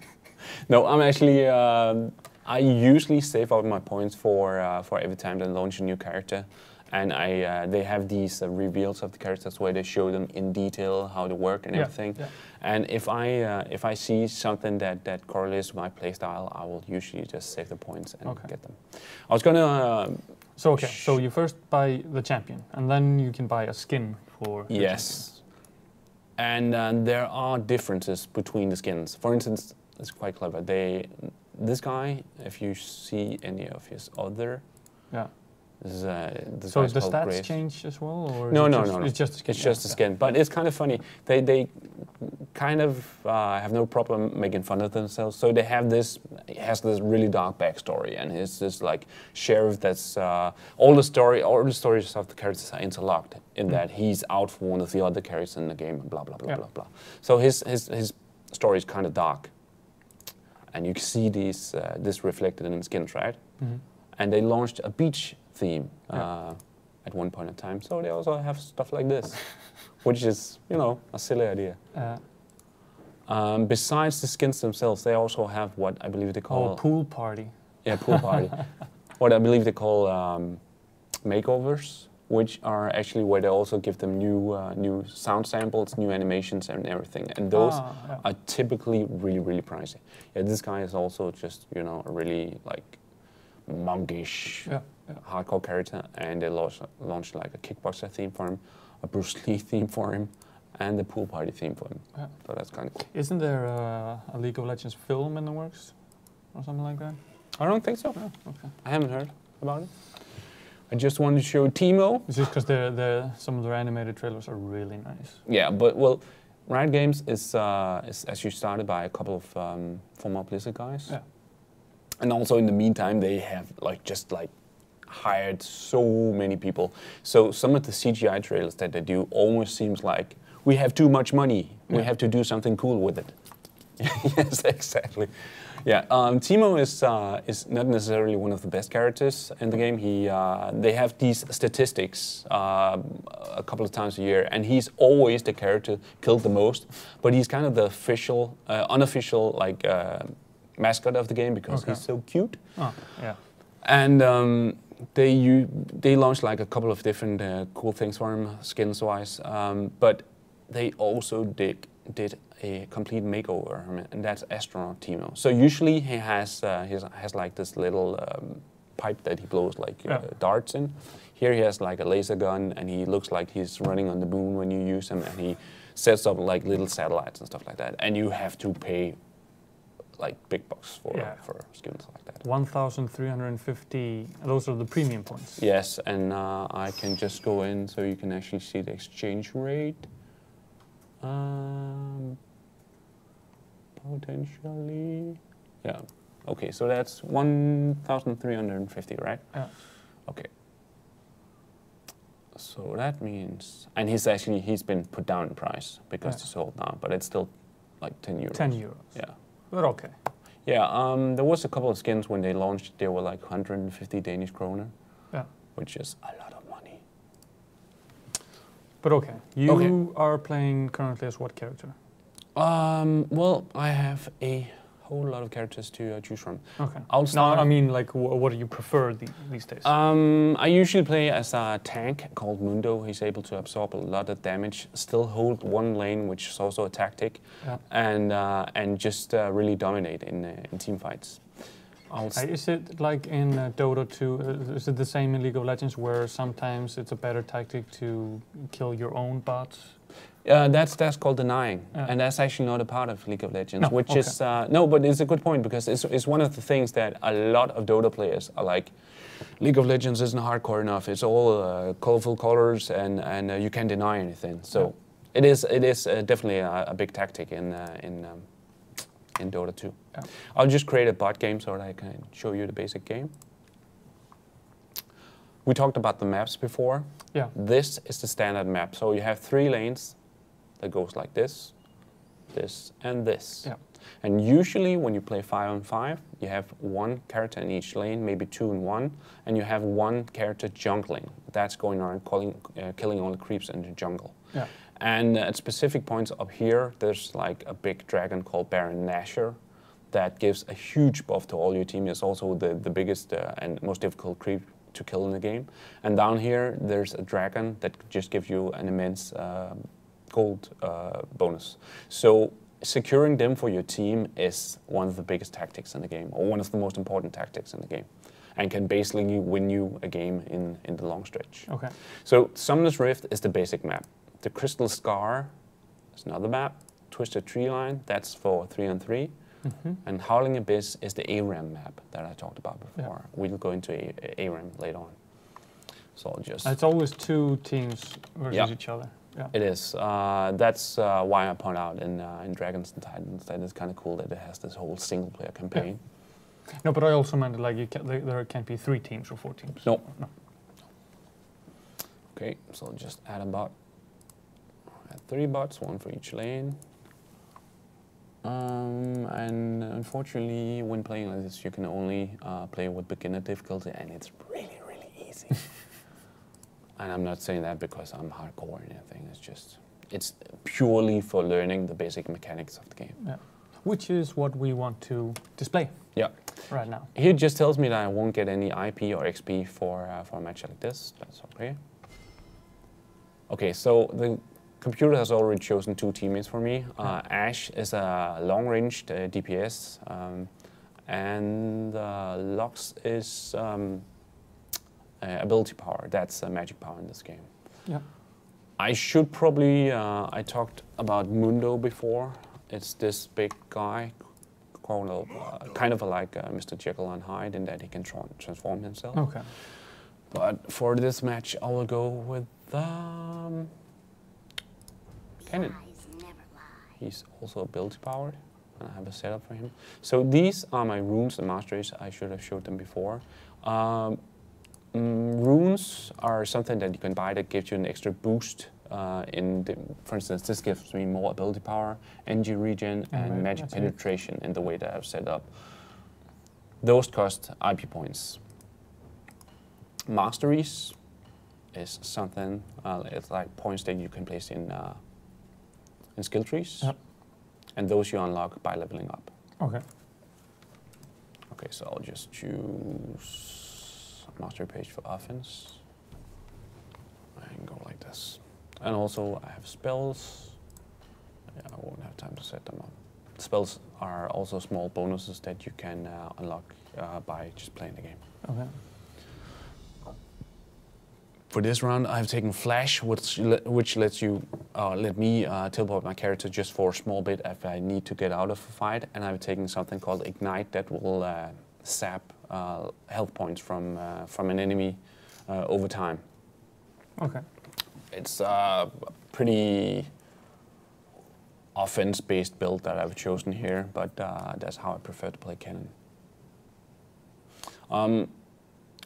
no, I'm actually. um I usually save out my points for uh, for every time they launch a new character, and I uh, they have these uh, reveals of the characters where they show them in detail how they work and Yeah, everything. yeah. And if I uh, if I see something that that correlates with my playstyle, I will usually just save the points and Okay. get them. I was gonna. Uh, So okay. So you first buy the champion, and then you can buy a skin for. Yes. And uh, there are differences between the skins. For instance, it's quite clever. They, this guy, if you see any of his other. Yeah. Is, uh, So the stats Grace. change as well, or No, no, just, no, no. It's just a skin. It's just a yeah, skin, but it's kind of funny. They they kind of uh, have no problem making fun of themselves. So they have this has this really dark backstory, and he's this like sheriff that's uh, all the story, all the stories of the characters are interlocked in Mm. that he's out for one of the other characters in the game, and blah blah blah Yeah. blah blah. So his his his story is kind of dark, and you can see these uh, this reflected in the skins, right? Mhm. and they launched a beach theme Yeah. uh, at one point in time. So they also have stuff like this, which is you know a silly idea. Uh, Um, besides the skins themselves, they also have what I believe they call Oh, pool party. yeah pool party. what I believe they call um, makeovers, which are actually where they also give them new uh, new sound samples, new animations, and everything. And those Ah, yeah. are typically really really pricey. Yeah, this guy is also just you know a really like monkish Yeah, yeah. hardcore character, and they launched, launched like a kickboxer theme for him, a Bruce Lee theme for him, and the pool party theme for him. Yeah. So that's kind of cool. Isn't there uh, a League of Legends film in the works or something like that? I don't think so. Oh, okay. I haven't heard about it. I just wanted to show Teemo. It's just because the the some of their animated trailers are really nice. Yeah, but well, Riot Games is, uh, is actually started by a couple of um, former Blizzard guys. Yeah. And also in the meantime, they have like just like hired so many people. So some of the CGI trailers that they do almost seems like we have too much money. We have to do something cool with it. yes, exactly. Yeah, um, Teemo is uh, is not necessarily one of the best characters in the game. He uh, they have these statistics uh, a couple of times a year, and he's always the character killed the most. But he's kind of the official, uh, unofficial like uh, mascot of the game because Okay. he's so cute. Oh, yeah. And um, they you, they launched like a couple of different uh, cool things for him, skins wise. Um, but they also did did a complete makeover, and that's astronaut Teemo. So usually he has uh, he has like this little um, pipe that he blows like uh, darts in. Here he has like a laser gun, and he looks like he's running on the moon when you use him, and he sets up like little satellites and stuff like that. And you have to pay like big bucks for Yeah. for skins like that. 1,350, those are the premium points. Yes, and uh, I can just go in so you can actually see the exchange rate. Um, potentially, yeah. Okay, so that's 1,350, right? Yeah. Okay. So that means, and he's actually he's been put down in price because Yeah. it's sold now, but it's still like 10 euros. 10 euros. Yeah. But okay. Yeah, um, there was a couple of skins when they launched. They were like 150 Danish kroner, Yeah. which is a lot of money. But okay. You Okay. are playing currently as what character? Um, well, I have a whole lot of characters to uh, choose from. Okay. I'll No. I mean, like, wh- what do you prefer the, these days? um, I usually play as a tank called Mundo. He's able to absorb a lot of damage, still hold one lane, which is also a tactic, Yeah. and uh, and just uh, really dominate in uh, in team fights. Uh, is it like in uh, Dota 2? Uh, is it the same in League of Legends where sometimes it's a better tactic to kill your own bots? Uh, that's that's called denying, Yeah. and that's actually not a part of League of Legends. No, which okay. is uh, no, but it's a good point because it's, it's one of the things that a lot of Dota players are like. League of Legends isn't hardcore enough. It's all uh, colorful colors, and and uh, you can't deny anything. So Yeah. it is it is uh, definitely a, a big tactic in uh, in um, in Dota 2. Yeah. I'll just create a bot game so that I can show you the basic game. We talked about the maps before. Yeah. This is the standard map. So you have three lanes that goes like this, this, and this. Yeah. And usually when you play five on five, you have one character in each lane, maybe two in one, and you have one character jungling. That's going around calling, uh, killing all the creeps in the jungle. Yeah. And at specific points up here, there's like a big dragon called Baron Nashor that gives a huge buff to all your team. It's also the, the biggest uh, and most difficult creep to kill in the game. And down here, there's a dragon that just gives you an immense um gold uh, bonus. So securing them for your team is one of the biggest tactics in the game, or one of the most important tactics in the game, and can basically win you a game in, in the long stretch. Okay. So Summoner's Rift is the basic map. The Crystal Scar is another map. Twisted Tree Line, that's for three on three. hmm And Howling Abyss is the ARAM map that I talked about Yeah. before. We'll go into A- ARAM later on. So I'll just. It's always two teams versus Yeah. each other. Yeah. It is. Uh, that's uh, why I point out in, uh, in Dragons and Titans that it's kind of cool that it has this whole single player campaign. No, but I also meant like you can, there, there can't be three teams or four teams. No. No. Okay, so I'll just add a bot. Add three bots, one for each lane. Um, and unfortunately, when playing like this, you can only uh, play with beginner difficulty, and it's really, really easy. and I'm not saying that because I'm hardcore or anything. It's just it's purely for learning the basic mechanics of the game. Yeah. Which is what we want to display Yeah. right now. He just tells me that I won't get any IP or XP for, uh, for a match like this. That's okay. Okay, so the computer has already chosen two teammates for me. Uh, Ashe is a long-ranged uh, DPS, um, and uh, Lux is um, ability power. That's uh, magic power in this game. Yeah. I should probably, uh, I talked about Mundo before. It's this big guy, uh, kind of like uh, Mr. Jekyll and Hyde in that he can tra- transform himself. Okay. But for this match, I will go with um, Kennen. Lies never lie. He's also ability powered. and I have a setup for him. So these are my runes and masteries. I should have showed them before. Um, mm, runes are something that you can buy that gives you an extra boost. Uh, in the, for instance, this gives me more ability power, energy regen, Yeah, and right, magic that's penetration in the way that I've set up. Those cost IP points. Masteries is something uh, it's like points that you can place in uh, in skill trees, Yep. and those you unlock by leveling up. Okay. Okay, so I'll just choose a mastery page for offense. And go like this. And also I have spells. Yeah, I won't have time to set them up. Spells are also small bonuses that you can uh, unlock uh, by just playing the game. Okay. For this round, I've taken Flash, which, le- which lets you uh, let me uh, teleport my character just for a small bit if I need to get out of a fight, and I've taken something called Ignite that will uh, sap health points from uh, from an enemy uh, over time. Okay. It's a pretty offense-based build that I've chosen here, but uh, that's how I prefer to play Kennen. Um,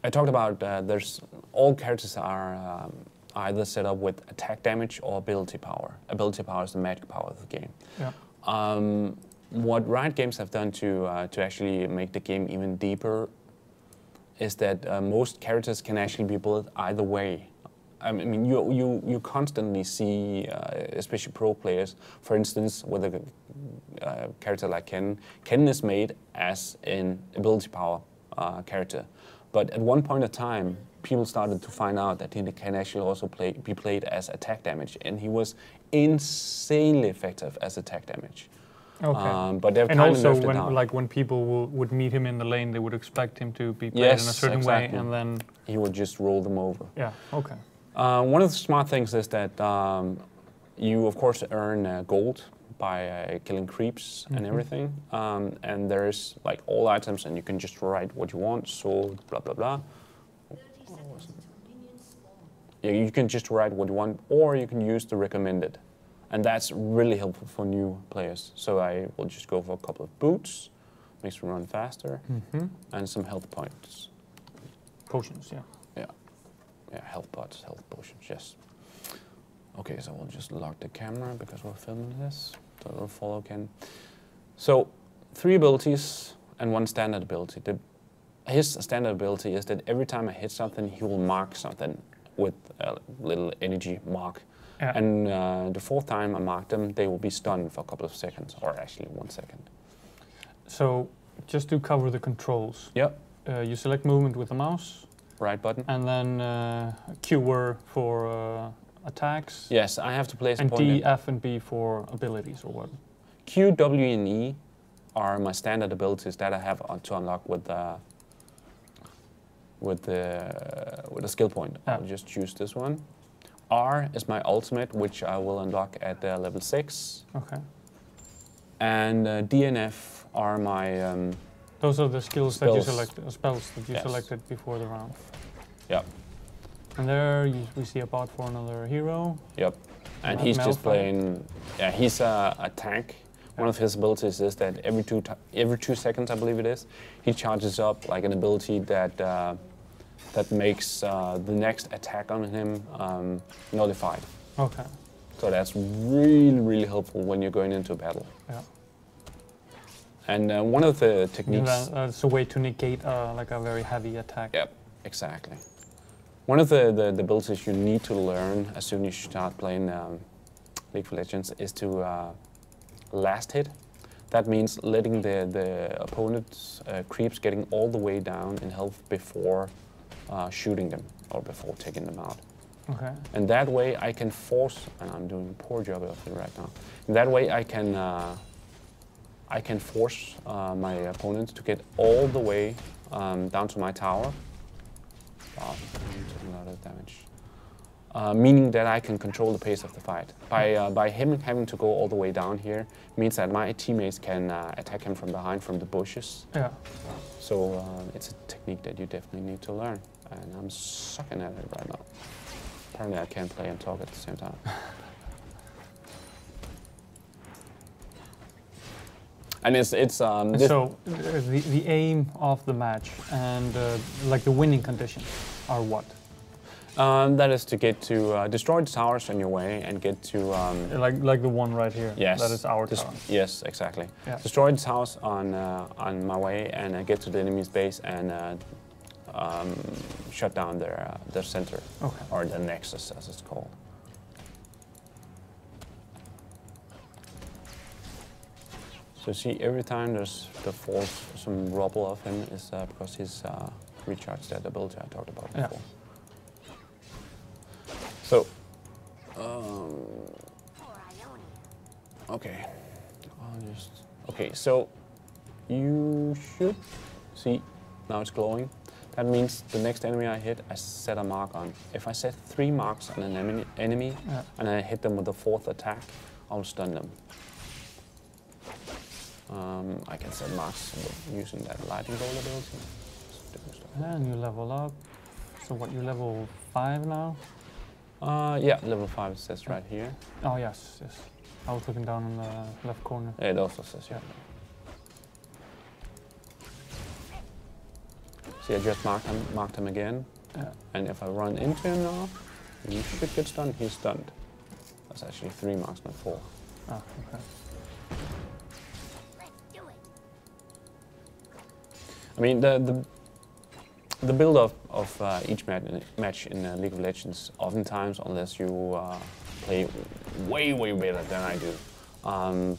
I talked about uh, there's all characters are um, either set up with attack damage or ability power. Ability power is the magic power of the game. Yeah. Um, what Riot Games have done to uh, to actually make the game even deeper is that uh, most characters can actually be built either way. I mean, you you you constantly see, uh, especially pro players, for instance, with a uh, character like Ken. Ken is made as an ability power uh, character, but at one point of time, people started to find out that he can actually also play, be played as attack damage, and he was insanely effective as attack damage. Okay. Um, but they've and kind of also, nerfed it when down. like when people will, would meet him in the lane, they would expect him to be played in a certain exactly. way, and then he would just roll them over. yeah. Okay. Uh, one of the smart things is that um, you, of course, earn uh, gold by uh, killing creeps and Mhm. everything. Um, and there's like all items, and you can just write what you want, sword, blah blah blah. 30 seconds until minions spawn. Yeah, you can just write what you want, or you can use the recommended, and that's really helpful for new players. So I will just go for a couple of boots, makes me run faster, Mm-hmm. and some health points. Potions. Yeah. Yeah, Yeah, health pots, health potions, yes. Okay, so we'll just lock the camera because we're filming this. So it'll follow again. So, three abilities and one standard ability. The, his standard ability is that every time I hit something, he will mark something with a little energy mark. Yeah. And uh, the fourth time I mark them, they will be stunned for a couple of seconds, or actually one second. So just to cover the controls, Yep, uh, you select movement with the mouse, right button. and then uh, Q were for uh, attacks, Yes, I have to place a and D, F, and B for abilities or what? Q, W, and E are my standard abilities that I have to unlock with the with the with a skill point. Ah. I'll just choose this one. R is my ultimate, which I will unlock at uh, level six, Okay. and uh, D and F are my um, Those are the skills that you Spells. selected, uh, spells that you Yes. selected before the round. Yep. And there you, we see a bot for another hero. yep, and he's just playing. Yeah, he's a, a tank. One of his abilities is that every two every two seconds, I believe it is, he charges up like an ability that uh, that makes uh, the next attack on him um, nullified. Okay. So that's really really helpful when you're going into a battle. Yeah. And uh, one of the techniques. that- that's a way to negate uh, like a very heavy attack. Yep, exactly. One of the, the, the abilities you need to learn as soon as you start playing um, League of Legends is to uh, last hit. That means letting the, the opponent's uh, creeps getting all the way down in health before uh, shooting them or before taking them out. Okay. And that way I can force, and I'm doing a poor job of it right now. And that way I can, uh, I can force uh, my opponents to get all the way um, down to my tower. Wow, I'm taking a lot of damage. Uh, meaning that I can control the pace of the fight. By, uh, by him having to go all the way down here means that my teammates can uh, attack him from behind from the bushes. Yeah. So uh, it's a technique that you definitely need to learn. And I'm sucking at it right now. Apparently I can't play and talk at the same time. and it's, it's um, So uh, the, the aim of the match and uh, like the winning conditions are what? um, that is to get to uh, destroy the towers on your way and get to um, Like like the one right here. Yes. That is our Des- tower. Yes, exactly. Yeah. Destroy this house on uh, on my way and uh, get to the enemy's base and uh, um, shut down their uh, their center Okay. or the nexus as it's called. So see, every time there's the falls some rubble of him is uh, because he's uh, recharged that ability I talked about Yeah. before. So, um, Okay. I'll just. Okay, so you should see now it's glowing. That means the next enemy I hit, I set a mark on. If I set three marks on an enemy, enemy Yeah. and I hit them with the fourth attack, I'll stun them. Um, I can set marks using that lightning bolt ability. Stuff. And you level up. So what? You level five now? Uh, yeah, level five it says right here. Oh yes, yes. I was looking down in the left corner. It also says yeah. See, I just marked him, marked him again. Yeah. And if I run into him now, he should get stunned. He's stunned. That's actually three marks, not four. Ah, okay. Let's do it. I mean, the the, the build up of uh, each mat match in uh, League of Legends, oftentimes, unless you uh, play way, way better than I do, um,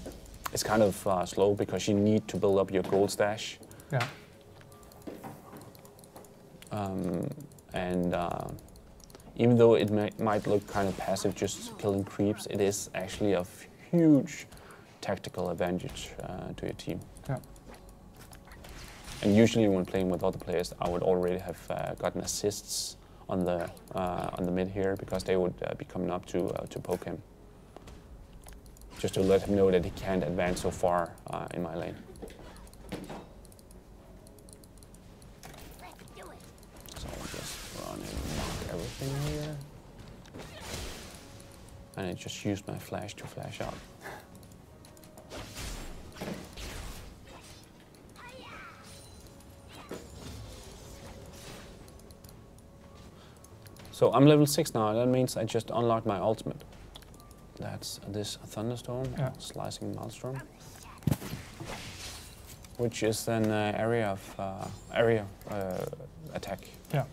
it's kind of uh, slow because you need to build up your gold stash. Yeah. Um, and uh, even though it may, might look kind of passive, just killing creeps, it is actually a huge tactical advantage uh, to your team. Yeah. And usually, when playing with other players, I would already have uh, gotten assists on the uh, on the mid here because they would uh, be coming up to uh, to poke him, just to let him know that he can't advance so far uh, in my lane. Let's do it. So I'll just run and here. And I just use my flash to flash out. So I'm level 6 now, that means I just unlocked my ultimate. That's this Thunderstorm, Yeah. Slicing Maelstrom. Which is an uh, area of uh, area uh, attack. Yeah.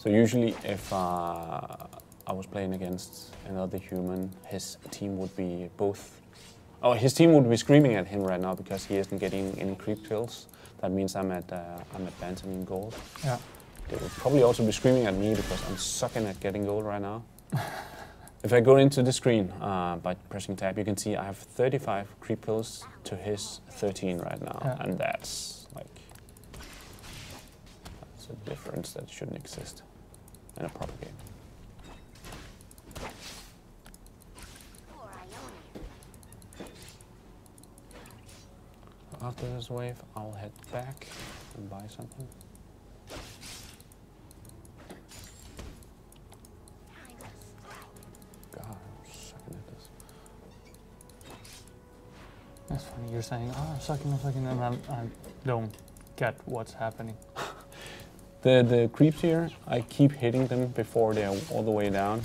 So usually, if uh, I was playing against another human, his team would be both. Oh, his team would be screaming at him right now because he isn't getting any creep kills. That means I'm at uh, I'm advancing in gold. Yeah. They would probably also be screaming at me because I'm sucking at getting gold right now. if I go into the screen uh, by pressing tab, you can see I have 35 creep kills to his 13 right now, Yeah. and that's like that's a difference that shouldn't exist in a proper game. After this wave, I'll head back and buy something. Time to strike. God, I'm sucking at this. That's funny. You're saying, oh, I'm sucking, I'm sucking, and I'm, I don't get what's happening. The the creeps here, I keep hitting them before they are all the way down.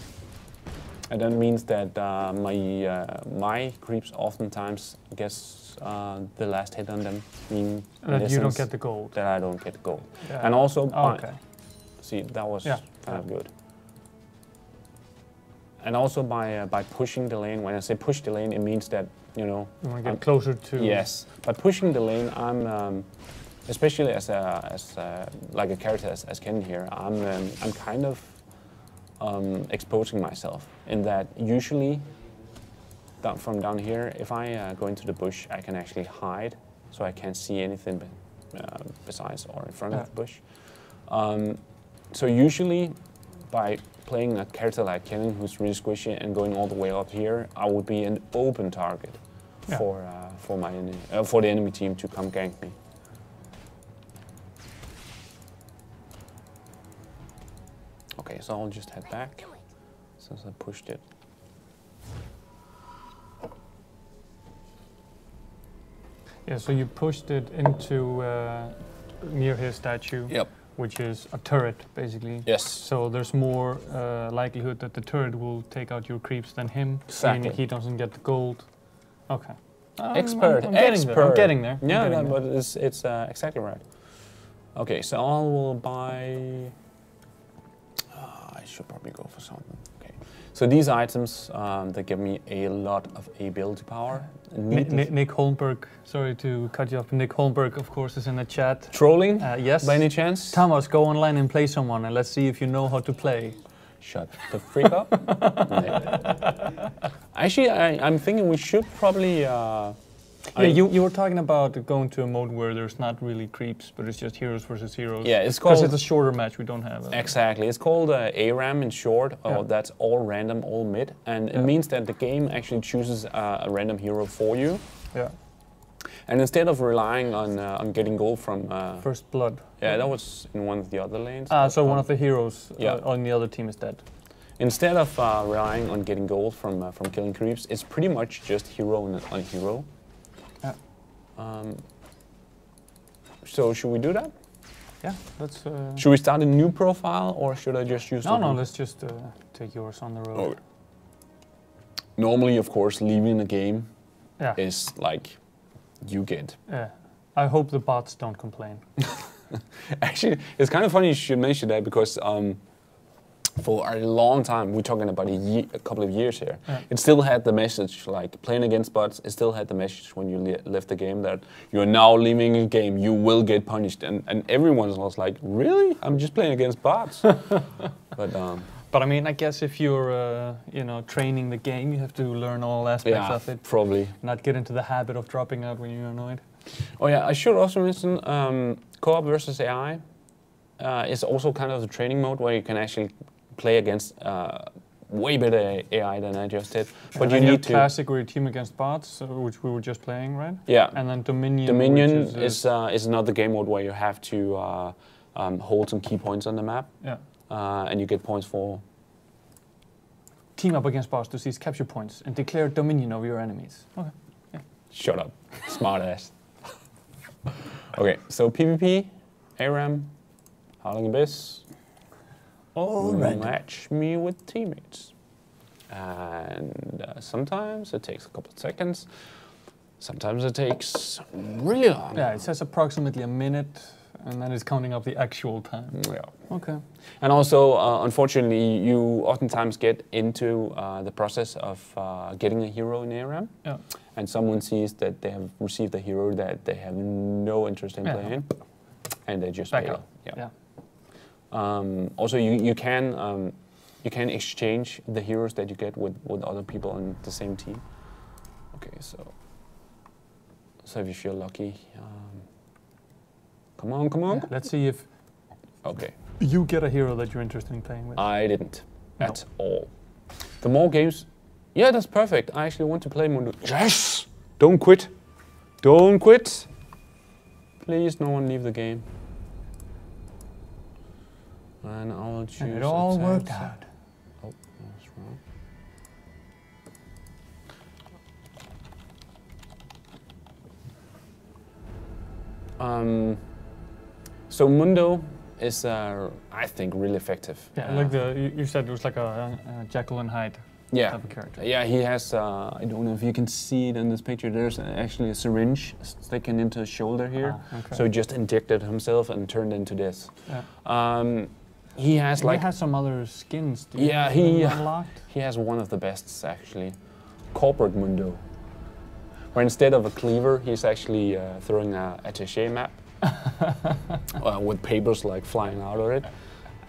And that means that uh, my uh, my creeps oftentimes gets uh, the last hit on them, in That you don't get the gold. that I don't get the gold. Yeah. And also, Oh, okay. see that was Yeah. kind of good. And also by uh, by pushing the lane. When I say push the lane, it means that you know You want to I'm- closer to. Yes, By pushing the lane, I'm um, especially as a, as a, like a character as, as Ken here. I'm um, I'm kind of um, exposing myself in that usually down from down here, if I uh, go into the bush, I can actually hide, so I can't see anything be, uh, besides or in front Yeah. of the bush. Um, so usually, by playing a character like Kennen, who's really squishy, and going all the way up here, I would be an open target Yeah. for uh, for my uh, for the enemy team to come gank me. So I'll just head back since I pushed it. Yeah, so you pushed it into uh, near his statue, Yep. which is a turret, basically. Yes. So there's more uh, likelihood that the turret will take out your creeps than him, Exactly. meaning he doesn't get the gold. Okay. I'm- Expert, I'm, I'm getting expert. There. I'm getting there. Yeah, there. but it's it's uh, exactly right. Okay, so I will buy. I should probably go for something. Okay, so these items um, they give me a lot of ability power. Ni- Needless- Ni- Nick Holmberg, sorry to cut you off. Nick Holmberg, of course, is in the chat. Trolling, Uh, yes. by any chance? Thomas, go online and play someone, and let's see if you know how to play. Shut the freak up. Actually, I, I'm thinking we should probably. Uh, Yeah, I- you, you were talking about going to a mode where there's not really creeps, but it's just heroes versus heroes. Yeah, it's called... Because it's a shorter match, we don't have. Uh, Exactly. It's called uh, ARAM in short, or Yeah. that's all random, all mid. And it Yeah. means that the game actually chooses uh, a random hero for you. yeah. And instead of relying on, uh, on getting gold from. Uh, First blood. yeah, that was in one of the other lanes. Ah, but, so one um, of the heroes yeah. uh, on the other team is dead. Instead of uh, relying on getting gold from, uh, from killing creeps, it's pretty much just hero on, on hero. Um, so should we do that? Yeah, that's. Uh, Should we start a new profile or should I just use no, no, let's just uh, take yours on the road. Okay. Normally, of course, leaving the game Yeah. is like you get. yeah. I hope the bots don't complain. Actually, it's kind of funny you should mention that because um, for a long time, we're talking about a, ye- a couple of years here, Yeah. it still had the message like playing against bots. It still had the message when you le- left the game that you're now leaving the game, you will get punished, and and everyone was like, really? I'm just playing against bots. but um, But I mean, I guess if you're, uh, you know, training the game, you have to learn all aspects yeah, of it. probably. Not get into the habit of dropping out when you're annoyed. Oh yeah, I should also mention um, co-op versus AI uh, is also kind of the training mode where you can actually play against uh, way better AI than I just did. But you need have to. classic where you team against bots, which we were just playing, right? Yeah, And then Dominion. Dominion which is uh, is another game mode where you have to uh, um, hold some key points on the map, yeah. uh, and you get points for. Team up against bots to seize capture points and declare dominion over your enemies. Okay. Shut up, smart ass. okay, so PvP, ARAM, Howling Abyss. All match me with teammates. And uh, sometimes it takes a couple of seconds. Sometimes it takes really long. Yeah, it says approximately a minute, and then it's counting up the actual time. Yeah. Okay. And also, uh, unfortunately, you oftentimes get into uh, the process of uh, getting a hero in ARAM, Yeah. and someone sees that they have received a hero that they have no interest in Yeah. playing, and they just Back bail. out. Yeah. Yeah. Um, also, you, you can um, you can exchange the heroes that you get with, with other people on the same team. Okay, so so if you feel lucky, um, come on, come on. Yeah, Let's see if Okay, you get a hero that you're interested in playing with. I didn't No. at all. The more games, yeah, that's perfect. I actually want to play Mundo. Yes, don't quit, don't quit. Please, no one leave the game. And I'll choose. and it all worked out. Oh, that's wrong. Um, so Mundo is, uh, I think, really effective. Yeah, Uh, like the you, you said it was like a, a Jekyll and Hyde. Yeah. type of character. Yeah, he has. Uh, I don't know if you can see it in this picture. There's actually a syringe sticking into his shoulder here. Ah, okay. So he just injected himself and turned into this. Yeah. Um, he has like. He has some other skins. Do Yeah, he- unlocked. he has one of the bests actually, corporate mundo. Where instead of a cleaver, he's actually uh, throwing a attaché map uh, with papers like flying out of it,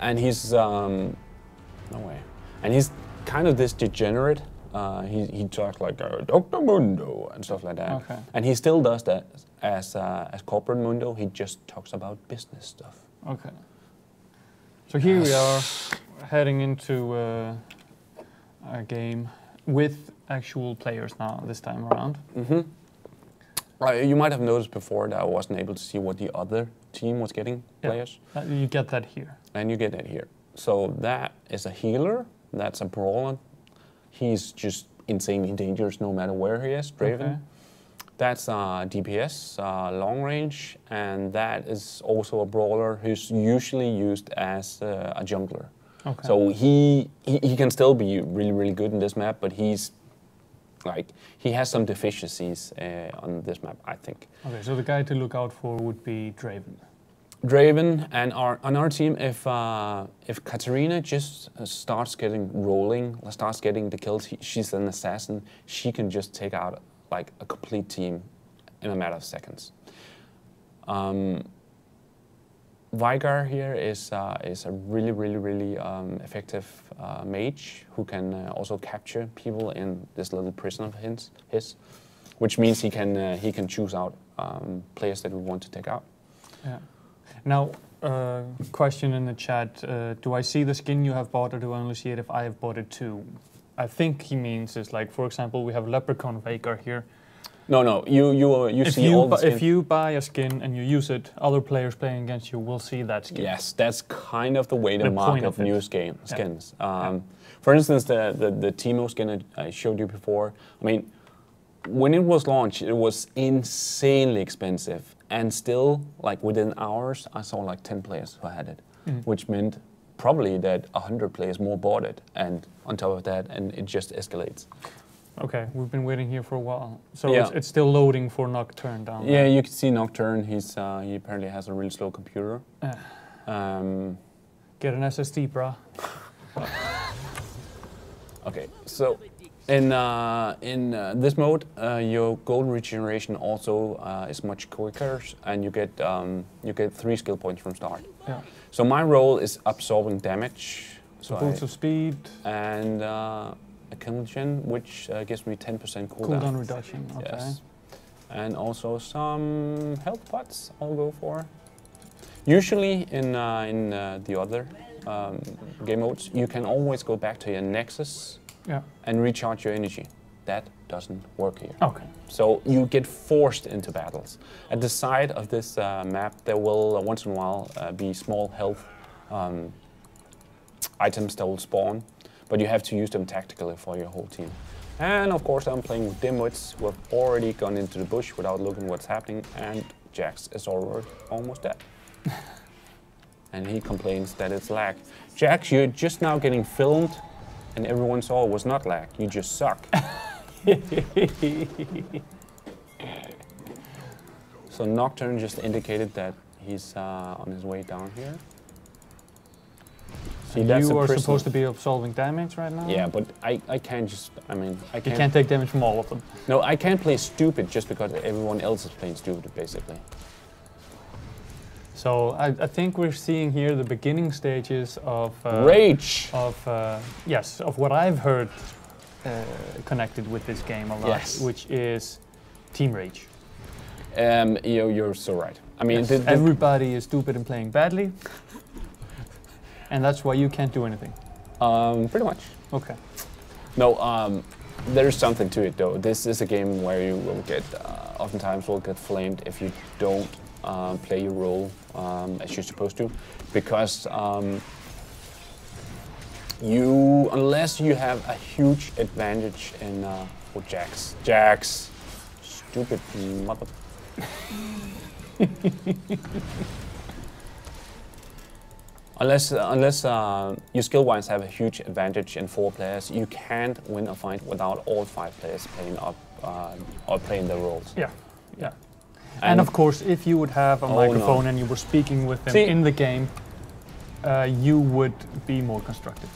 and he's um, no way, and he's kind of this degenerate. Uh, he he talks like uh, Doctor Mundo and stuff like that, Okay. and he still does that as uh, as corporate mundo. He just talks about business stuff. Okay. So here we are, heading into uh, a game with actual players now this time around. hmm Uh, you might have noticed before that I wasn't able to see what the other team was getting Yeah. players, Uh, you get that here. and you get that here. So that is a healer. That's a brawler. He's just insanely dangerous no matter where he is. Draven. Okay. That's uh, DPS, uh, long range, and that is also a brawler who's usually used as uh, a jungler. Okay. So he, he he can still be really really good in this map, but he's like he has some deficiencies uh, on this map, I think. okay. So the guy to look out for would be Draven. Draven and our on our team, if uh, if Katarina just uh, starts getting rolling, starts getting the kills, he, she's an assassin. She can just take out like a complete team in a matter of seconds. Um, Veigar here is uh, is a really really really um, effective uh, mage who can uh, also capture people in this little prison of his, his which means he can uh, he can choose out um, players that we want to take out. Yeah. Now, uh, question in the chat: uh, Do I see the skin you have bought, or do I only see it if I have bought it too? I think he means is like, for example, we have Leprechaun Veigar here. No, no, you you uh, you If see you all the bu- if you buy a skin and you use it, other players playing against you will see that skin. Yes, that's kind of the way to The point market of it. new skin, Yeah. skins. Um, For instance, the, the the Teemo skin I- showed you before. I mean, when it was launched, it was insanely expensive, and still, like within hours, I saw like ten players who had it, Mm. which meant probably that hundred players more bought it, and on top of that, and it just escalates. Okay, we've been waiting here for a while, so Yeah. it's, it's still loading for Nocturne down. Yeah, you can see Nocturne. He's uh, he apparently has a really slow computer. Yeah. Um, Get an SSD, brah. Okay, so in uh, in uh, this mode, uh, your gold regeneration also uh, is much quicker, and you get um, you get three skill points from start. Yeah. So my role is absorbing damage, so Boots of speed, and uh, a Kindlegem, which uh, gives me 10% cooldown. cooldown reduction. Okay. Yes, and also some health pots. I'll go for. Usually in uh, in uh, the other um, game modes, you can always go back to your Nexus Yeah. and recharge your energy. That doesn't work here. Okay. So you get forced into battles. At the side of this uh, map, there will uh, once in a while uh, be small health um, items that will spawn, but you have to use them tactically for your whole team. And of course, I'm playing with dimwits who have already gone into the bush without looking what's happening, and Jax is already almost dead. and he complains that it's lag. Jax, you're just now getting filmed, and everyone saw it was not lag. You just suck. So Nocturne just indicated that he's uh, on his way down here. See, you are supposed to be absolving damage right now? Yeah, but I, I can't just, I mean, I You can't, can't take damage from all of them. no, I can't play stupid just because everyone else is playing stupid, basically. So I, I think we're seeing here the beginning stages of uh, Rage! of uh, yes of what I've heard uh, connected with this game a lot, Yes. which is team rage. Um, you, you're so right. I mean, Yes, the, the- everybody is stupid and playing badly, and that's why you can't do anything. um, pretty much. Okay. No, um, there's something to it though. This is a game where you will get, uh, oftentimes will get flamed if you don't um, play your role um, as you're supposed to, because um, you, unless you have a huge advantage in, uh, oh, Jax, Jax, stupid mother. Unless, uh, unless uh, you skill-wise have a huge advantage in four players, you can't win a fight without all five players playing up uh, or playing their roles. Yeah, yeah. And, of course, if you would have a Oh, no. microphone and you were speaking with them See- in the game, uh, you would be more constructive.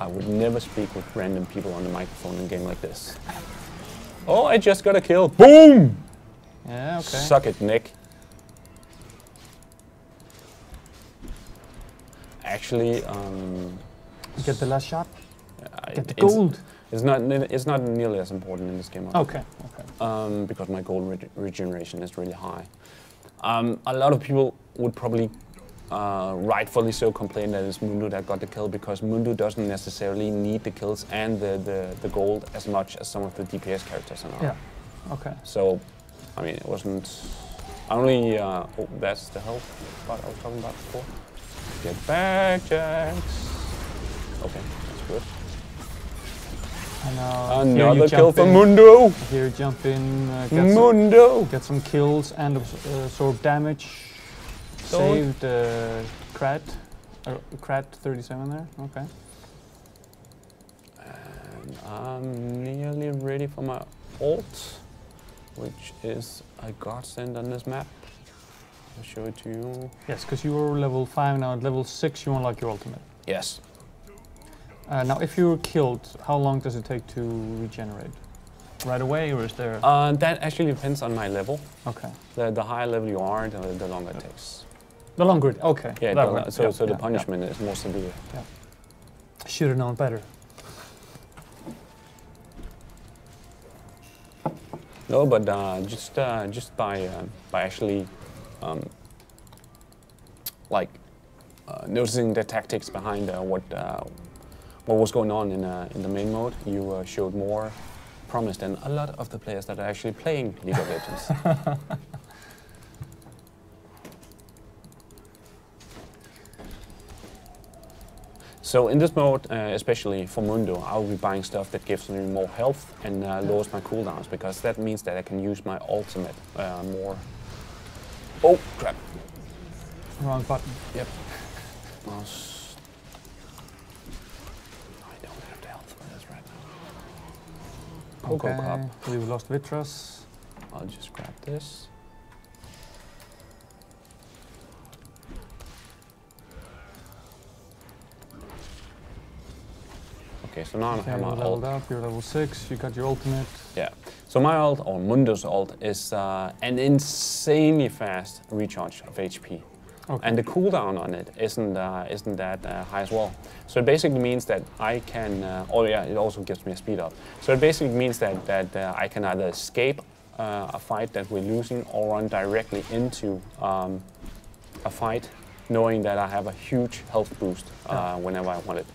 I would never speak with random people on the microphone in a game like this. Oh, I just got a kill. Boom! Yeah, okay. Suck it, Nick. Actually, um, Get the last shot. I- Get the it's- gold. It's not. It's not nearly as important in this game. Okay, okay. um, because my gold reg- regeneration is really high. Um, a lot of people would probably, uh, rightfully so, complain that it's Mundo that got the kill because Mundo doesn't necessarily need the kills and the, the, the gold as much as some of the DPS characters are now. Yeah, okay. So, I mean, it wasn't I only. Uh, oh, that's the health spot I was talking about before. Get back, Jax. Okay, that's good. And now Another kill for in, Mundo. Here jump in, uh, get, some, Mundo. get some kills and uh, absorb damage. Saved uh, Krat. Uh, Krat 37 there, okay. And I'm nearly ready for my ult, which is a godsend on this map. I'll show it to you. Yes, because you were level 5 now, at level 6 you unlock your ultimate. Yes. Uh, now, if you were killed, how long does it take to regenerate? Right away, or is there? Uh, that actually depends on my level. okay. The, the higher level you are, the, the longer it takes. The longer it. Okay. Yeah, that the- so, Yeah, so the yeah, yeah. punishment is more severe. Yeah. Should have known better. No, but uh, just uh, just by uh, by actually um, like uh, noticing the tactics behind uh, what uh, what was going on in uh, in the main mode, you uh, showed more promise than a lot of the players that are actually playing League of Legends. So in this mode, uh, especially for Mundo, I will be buying stuff that gives me more health and uh, lowers my cooldowns because that means that I can use my ultimate uh, more. Oh crap! Wrong button. Yep. I don't have the health for this right now. Poco okay. Cup. We've lost Vitras. I'll just grab this. Okay, so now I Okay, have you're my leveled ult. up. You're level six. You got your ultimate. Yeah. So my ult, or Mundo's ult, is uh, an insanely fast recharge of HP. Okay. And the cooldown on it isn't uh, isn't that uh, high as well. So it basically means that I can. Uh, oh yeah, it also gives me a speed up. So it basically means that that uh, I can either escape uh, a fight that we're losing or run directly into um, a fight, knowing that I have a huge health boost uh, whenever I want it.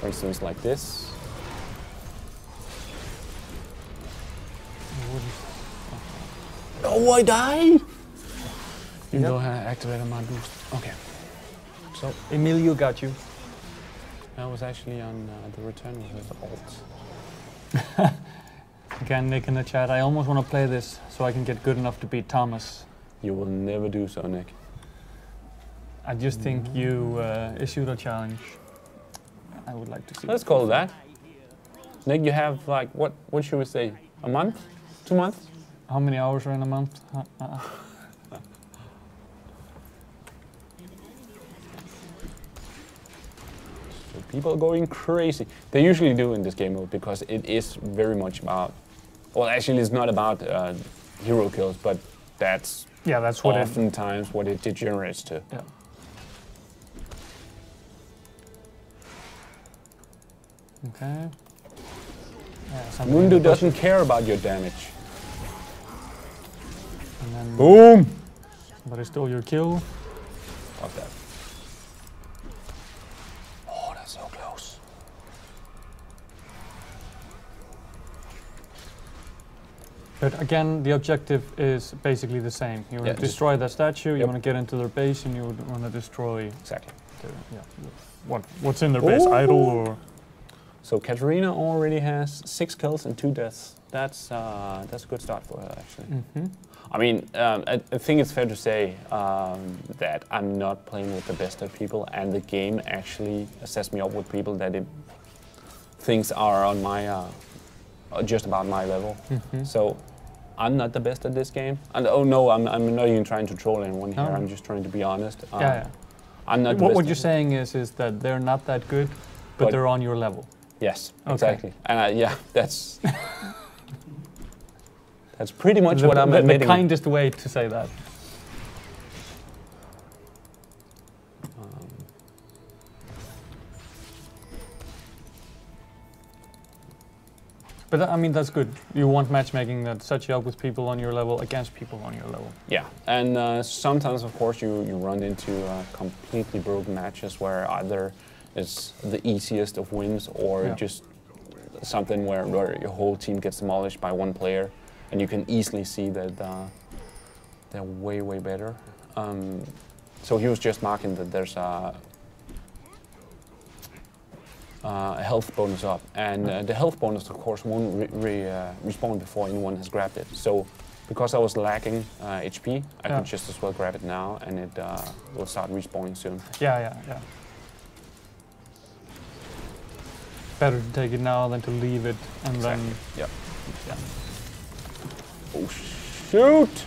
For instance, like this. Oh, I died! Even Yep. though I activated my boost. Okay. So Emilio got you. I was actually on uh, the return with his ult. Again, Nick in the chat. I almost want to play this so I can get good enough to beat Thomas. You will never do so, Nick. I just think you uh, issued a challenge. I would like to see. Let's call that. Nick, you have like what? What should we say? A month? Two months? How many hours are in a month? Uh, uh, So people are going crazy. They usually do in this game mode because it is very much about. Well, actually, it's not about uh, hero kills, but that's yeah, that's what it. oftentimes what it degenerates to. Yeah. Okay. Yeah, something Mundo in the bush. doesn't care about your damage. And then Boom! Somebody stole your kill. Fuck that. Oh, that's so close. But again, the objective is basically the same. You want Yeah, to destroy that statue. You want to get into their base, and you want to destroy Exactly. the, yeah, what what's in their base, idol or So Katarina already has six kills and two deaths. That's uh, that's a good start for her actually. Mhm. I mean, um, I, I think it's fair to say um, that I'm not playing with the best of people, and the game actually sets me up with people that it thinks are on my uh, uh, just about my level. Mm-hmm. So I'm not the best at this game. And oh no, I'm, I'm not even trying to troll anyone here. No. I'm just trying to be honest. Uh, yeah, yeah. I'm not. What, what you're saying is is that they're not that good, but, But- they're on your level. Yes, Okay. exactly. And I, yeah, that's that's pretty much the, what I'm the, the kindest way to say that. Um, But I mean, that's good. You want matchmaking that sets you up with people on your level against people on your level. Yeah, and uh, sometimes, of course, you, you run into uh, completely broken matches where either it's the easiest of wins or Yeah. just something where, where your whole team gets demolished by one player, and you can easily see that uh, they're way, way better. Um, so he was just marking that there's a, uh, a health bonus up, and uh, the health bonus, of course, won't re- re- uh, respawn before anyone has grabbed it. So, because I was lacking uh, HP, I Yeah. could just as well grab it now, and it uh, will start respawning soon. Yeah, yeah, yeah. Better to take it now than to leave it and Exactly. then. Yep. Yeah. Oh shoot!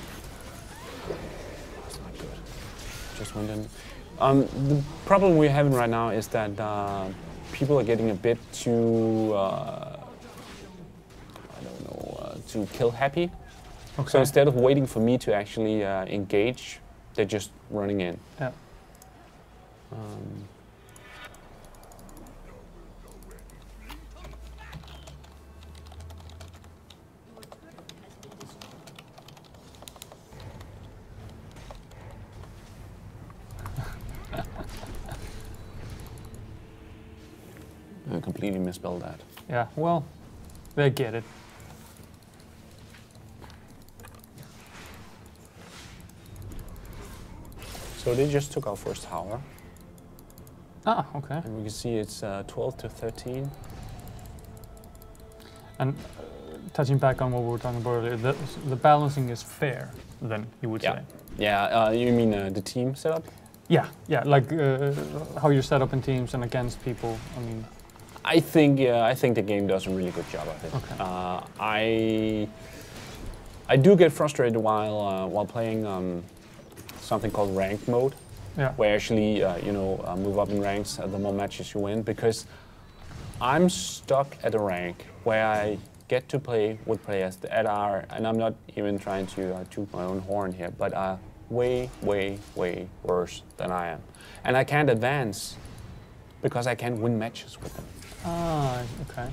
That's not good. Just went in. Um, the problem we're having right now is that uh, people are getting a bit too, uh, I don't know, uh, too kill happy. Okay. So instead of waiting for me to actually uh, engage, they're just running in. Yeah. Um, I completely misspelled that. Yeah. Well, they get it. So they just took our first tower, Ah, okay. and we can see it's uh, 12 to 13. And uh, touching back on what we were talking about earlier, the, the balancing is fair. Then you would Yeah. say. Yeah, uh, you mean uh, the team setup? Yeah, yeah, like uh, how you're set up in teams and against people. I mean, I think yeah, I think the game does a really good job of it. Okay. Uh, I I do get frustrated while uh, while playing um, something called ranked mode, yeah, where actually uh, you know uh, move up in ranks uh, the more matches you win because I'm stuck at a rank where I get to play with players that are, and I'm not even trying to uh, toot my own horn here, but are way, way, way worse than I am, and I can't advance because I can't win matches with them. Ah, okay.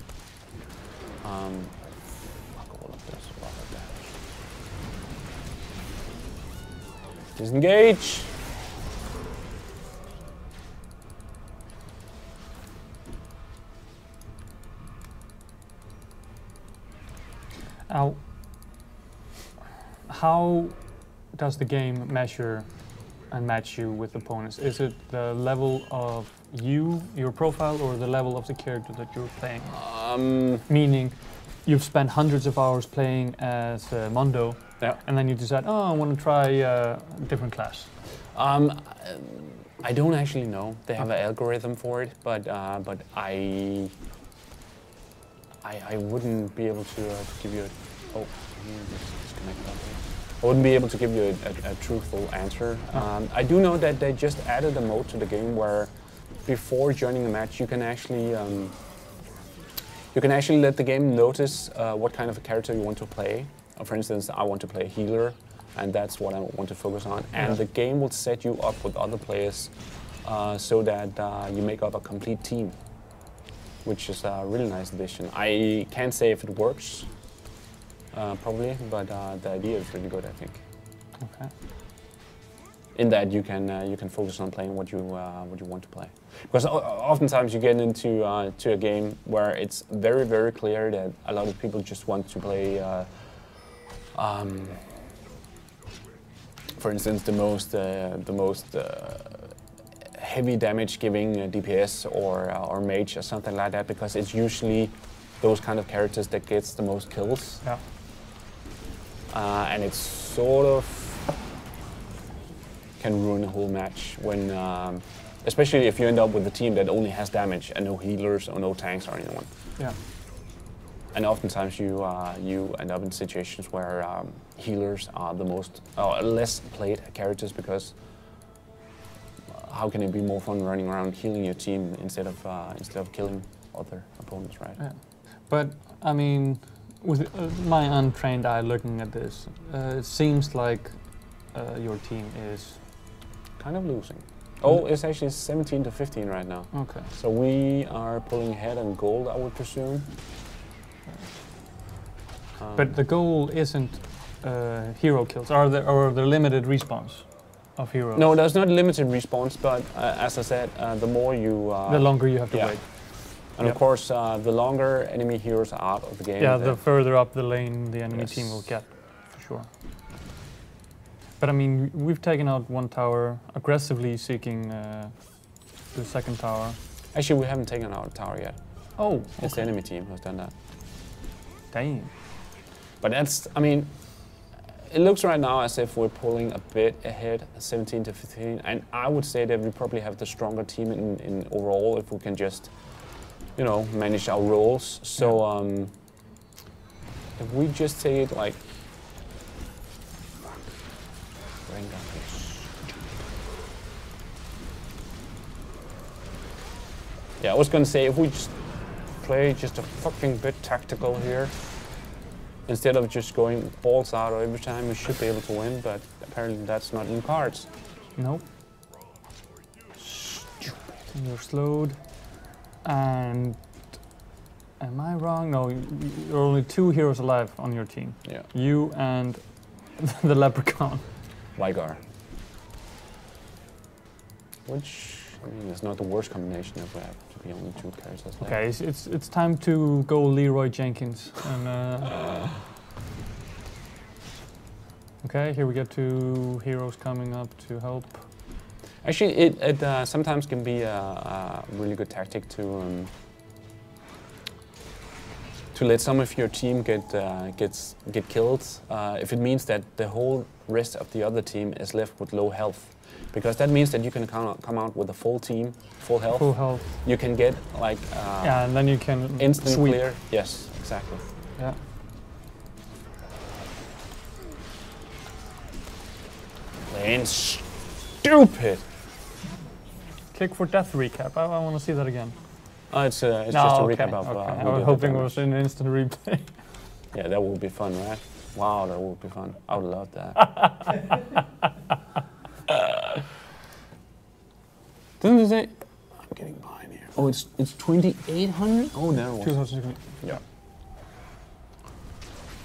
Um, fuck all of this, a damage. Disengage! Now, how does the game measure and match you with opponents? Is it the level of you, your profile, or the level of the character that you're playing? Um, Meaning, you've spent hundreds of hours playing as uh, Mundo, yeah. and then you decide, oh, I want to try uh, a different class. Um, I don't actually know. They have an algorithm for it, but uh, but I, I I wouldn't be able to, uh, to give you a oh I need to disconnect that. I wouldn't be able to give you a, a, a truthful answer. Um, I do know that they just added a mode to the game where before joining a match you can actually um, you can actually let the game notice uh, what kind of a character you want to play. Uh, for instance, I want to play a healer, and that's what I want to focus on. And Yeah. the game will set you up with other players uh, so that uh, you make up a complete team, which is a really nice addition. I can't say if it works, uh, probably, but uh, the idea is really good, I think. Okay. In that you can uh, you can focus on playing what you uh, what you want to play, because oftentimes you get into uh, to a game where it's very very clear that a lot of people just want to play. Uh, um, for instance, the most uh, the most uh, heavy damage giving uh, DPS or uh, or mage or something like that, because it's usually those kind of characters that gets the most kills. Yeah. uh, and it's sort of can ruin a whole match when, um, especially if you end up with a team that only has damage and no healers or no tanks or anyone. Yeah. And oftentimes you uh, you end up in situations where um, healers are the most or less played characters because uh, how can it be more fun running around healing your team instead of uh, instead of killing other opponents, right? Yeah. But I mean, with uh, my untrained eye looking at this, uh, it seems like uh, your team is Kind of losing. Oh, it's actually 17 to 15 right now. okay. So we are pulling ahead on gold, I would presume. Um, But the goal isn't uh, hero kills, or the or the limited response of heroes. no, there's not limited response, but uh, as I said, uh, the more you, uh, the longer you have to yeah. wait. and Yep. of course, uh, the longer enemy heroes are out of the game. Yeah, the- the further up the lane the enemy team will get, for sure. But I mean, we've taken out one tower, aggressively seeking uh, the second tower. actually, we haven't taken out a tower yet. Oh, It's the enemy team who's done that. Damn. But that's, I mean, it looks right now as if we're pulling a bit ahead, 17 to 15, and I would say that we probably have the stronger team in, in overall if we can just, you know, manage our roles. So um, if we just take it like, Rengar is- yeah, I was gonna say if we just play just a fucking bit tactical here instead of just going balls out every time we should be able to win but apparently that's not in cards Nope. You're slowed. And am I wrong? No, there are only two heroes alive on your team. yeah You and the leprechaun. Veigar which I mean is not the worst combination if we have to be only two characters left. Okay, it's, it's it's time to go Leroy Jenkins. And, uh, okay, here we get two heroes coming up to help. actually it, it uh, sometimes can be a, a really good tactic to um, to let some of your team get uh, gets get killed uh, if it means that the whole rest of the other team is left with low health because that means that you can come out, come out with a full team full health Full health. you can get like uh, yeah, and then you can instant sweep. clear yes exactly Yeah. and stupid Click for death recap. I, I want to see that again. oh, it's, uh, it's no, just a okay, recap of uh, okay. who I was hoping it was an instant replay. yeah that would be fun right wow that would be fun I would love that Doesn't it say? I'm getting behind here. Oh, it's it's 2,800. Oh, there it was. 2000. Yeah.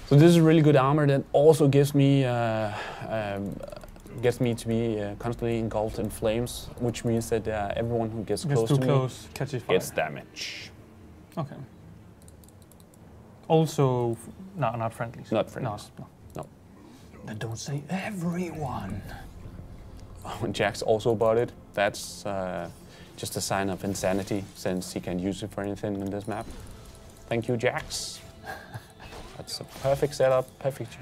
So this is really good armor that also gives me uh, um, gets me to be uh, constantly engulfed in flames, which means that uh, everyone who gets Gets close too to close, catches me fire. gets damage. Okay. Also, f- no, not friendlies. Not friendlies. No, No. Then don't say everyone. When Jax also bought it, that's uh, just a sign of insanity since he can't use it for anything in this map. Thank you, Jax. That's a perfect setup, perfect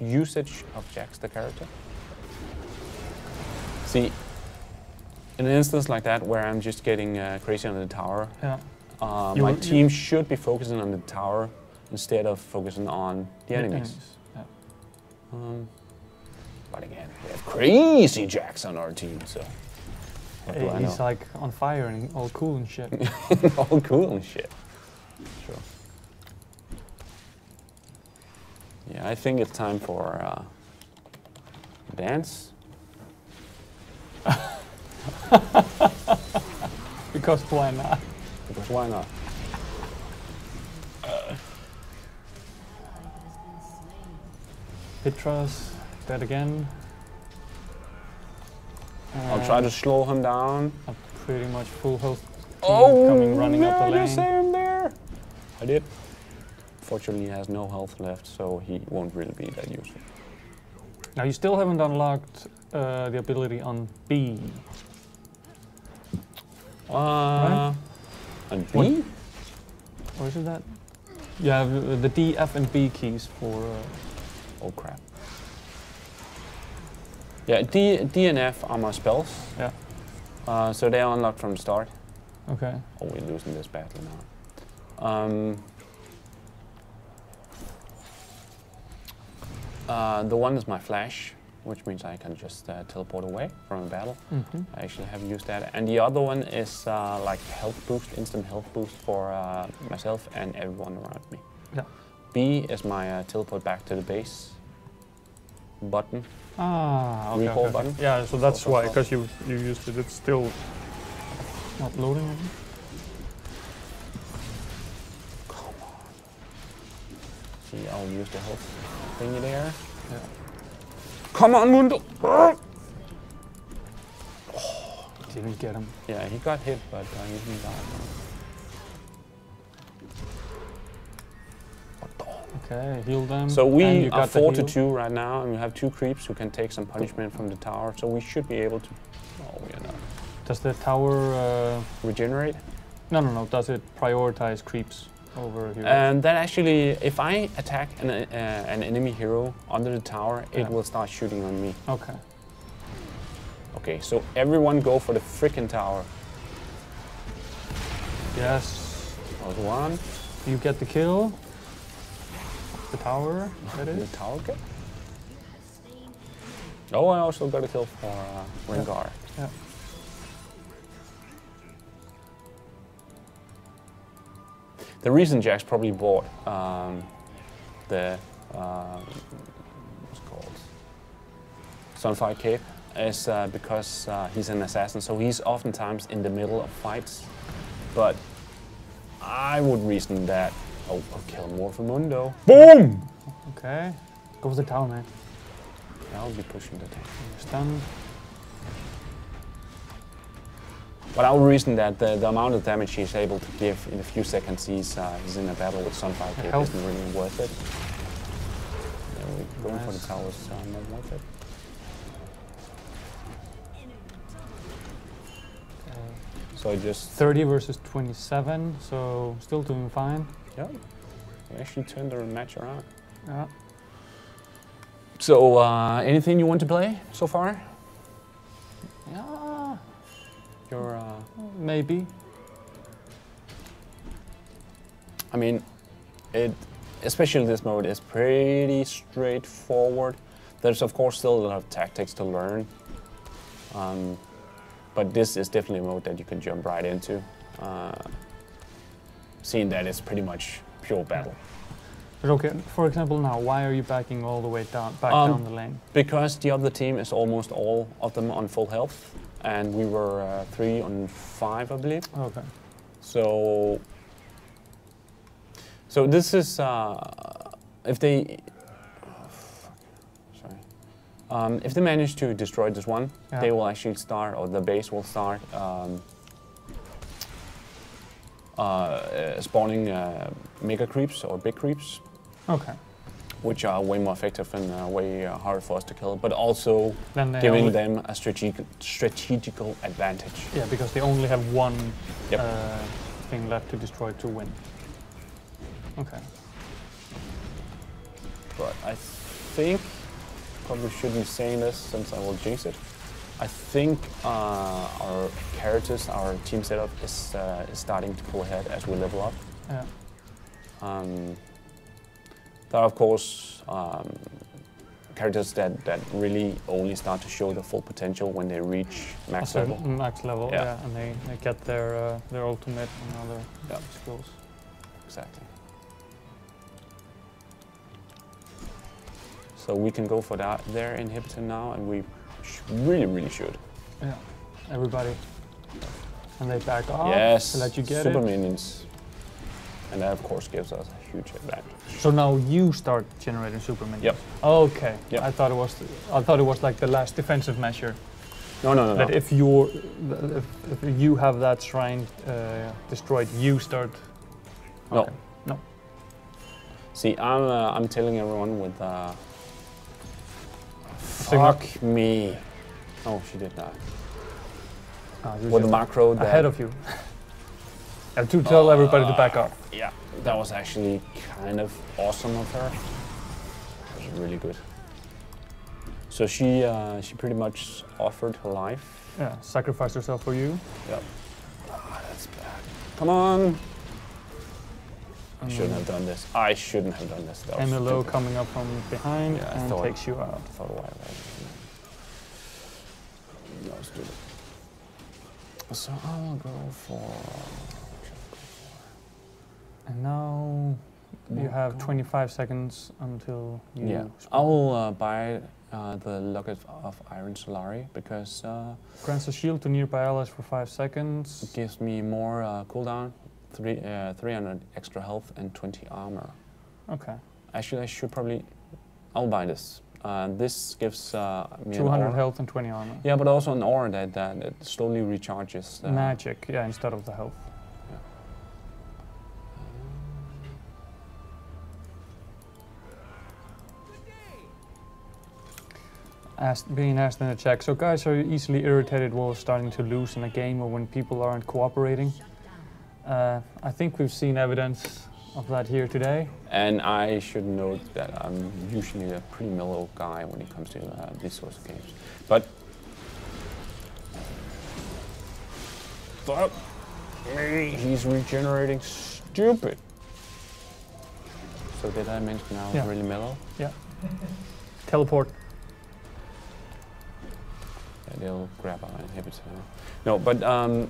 usage of Jax the character. See, in an instance like that where I'm just getting uh, crazy on the tower, Yeah. uh, my team should be focusing on the tower instead of focusing on the enemies. Yeah. Um, but again, we have crazy Jax on our team, so what do I He's like on fire and all cool and shit. All cool and shit. Sure. Yeah, I think it's time for uh, dance. because why not? Because why not? Pitras, dead again. I'll try to slow him down. Uh, pretty much full health. Oh, coming running up the lane. just him there. I did. Fortunately, he has no health left, so he won't really be that useful. Now you still haven't unlocked uh, the ability on B. Uh, and What? B? Or is it that? Yeah, the the D, F, and B keys for uh, Oh crap. Yeah, D, D and F are my spells. Yeah. Uh, so they are unlocked from the start. Okay. Oh, we're losing this battle now. Um, uh, the one is my flash, which means I can just uh, teleport away from a battle. Mm-hmm. I actually have used that. And the other one is uh, like health boost, instant health boost for uh, myself and everyone around me. Yeah. B is my uh, teleport back to the base button. Ah, okay. Recall okay, button. Yeah, so that's why, because you you used it. It's still not loading. I think. See, I'll use the health thingy there. Yeah. Come on, Mundo! Didn't get him. Yeah, he got hit, but uh, he didn't die. Okay, heal them. So we are got four to two right now, and we have two creeps who can take some punishment from the tower. So we should be able to. Oh, we are not. Does the tower? Uh, Regenerate. no, no, no. Does it prioritize creeps over here? And that actually, if I attack an, uh, an enemy hero under the tower, it will start shooting on me. okay. Okay, so everyone go for the freaking tower. Yes. That was one. You get the kill. The tower. That The tower. Oh, I also got a kill for uh, Rengar. Yeah. The reason Jax probably bought um, the uh, what's it called Sunfire Cape is uh, because uh, he's an assassin, so he's oftentimes in the middle of fights. But I would reason that oh, I'll kill Morphimundo. Boom! Okay. Go for the tower, man. I'll be pushing the tank. You're. But I would reason that the, the amount of damage he's able to give in a few seconds he's, uh, he's in a battle with Sunfire Cape isn't really worth it. Yeah, we going for the Nice. towers uh, not worth it. Okay. So I just 30 versus 27, so still doing fine. Yeah, we actually turned the match around. Yeah. So uh, anything you want to play so far? Yeah. Your uh, Maybe. I mean, it especially this mode is pretty straightforward. There's of course still a lot of tactics to learn, um, but this is definitely a mode that you can jump right into. Uh, seeing that it's pretty much pure battle. But okay, for example, now, why are you backing all the way down, back Um, down the lane? Because the other team is almost all of them on full health, and we were uh, three on five, I believe. Okay. So, so this is uh, if they, oh, sorry, um, if they manage to destroy this one, Yeah. they will actually start, or the base will start um, spawning uh, mega creeps or big creeps, Okay. which are way more effective and uh, way uh, harder for us to kill, but also giving only, them a strategic strategical advantage. Yeah, because they only have one Yep. uh, thing left to destroy to win. Okay. But I think, probably shouldn't be saying this since I will jinx it. I think uh, our characters, our team setup is, uh, is starting to pull ahead as we level up. Yeah. Um, there are, of course, um, characters that, that really only start to show the full potential when they reach max level. Max level, Yeah. yeah. and they, they get their uh, their ultimate and other Yeah. skills. Exactly. So we can go for that their inhibitor now, and we really, really should. Yeah. Everybody. And they back off yes, to let you get super it. minions. And that, of course, gives us a huge advantage. So now you start generating super minions. Yep. Okay. Yep. I thought it was I thought it was like the last defensive measure. No, no, no, no. That if you're if, if you have that shrine uh, destroyed, you start. No. Okay. No. See, I'm, uh, I'm telling everyone with. Uh, fuck me. Oh, she did that. Ah, With the macro ahead of you. And to tell everybody to back up. Yeah, that was actually kind of awesome of her. was really good. So she uh, she pretty much offered her life. Yeah, sacrifice herself for you. Yep. Ah, that's bad. Come on. I shouldn't have done this. I shouldn't have done this. That stupid. coming up from behind Yeah, and thought- takes you out. I thought why right. That was stupid. So I will go for. And now you have 25 seconds until you. Yeah. I will uh, buy uh, the Locket of Iron Solari because uh, Grants a shield to nearby allies for 5 it seconds. gives me more uh, cooldown, three, uh, 300 extra health, and 20 armor. Okay. Actually, I should probably. I'll buy this. Uh, this gives uh, me 200 health and 20 armor. Yeah, but also an aura that, that it slowly recharges. Uh, Magic, yeah, instead of the health. Asked, being asked in the chat, so guys are you easily irritated while starting to lose in a game or when people aren't cooperating? Uh, I think we've seen evidence of that here today. And I should note that I'm usually a pretty mellow guy when it comes to uh, these sorts of games. But. Fuck me, he's regenerating stupid. So did I mention was Yeah. really mellow? Yeah. Teleport. Yeah, they'll grab our inhibitor. No, but um,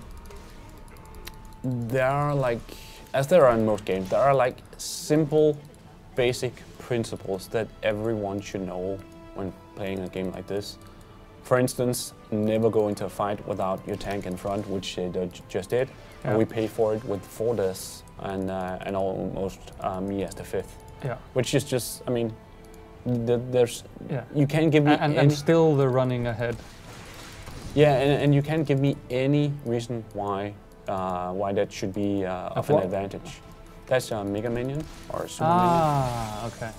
there are like, as there are in most games, there are like simple, basic principles that everyone should know when playing a game like this. For instance, never go into a fight without your tank in front, which they just did. And we pay for it with four deaths and, uh, and almost uh, me as the fifth. Yeah. Which is just, I mean, th- there's, Yeah. you can't give me And, and, any... and still they're running ahead. Yeah, and, and you can't give me any reason why why that should be uh, of an advantage. That's a Mega Minion or a Super Ah, okay.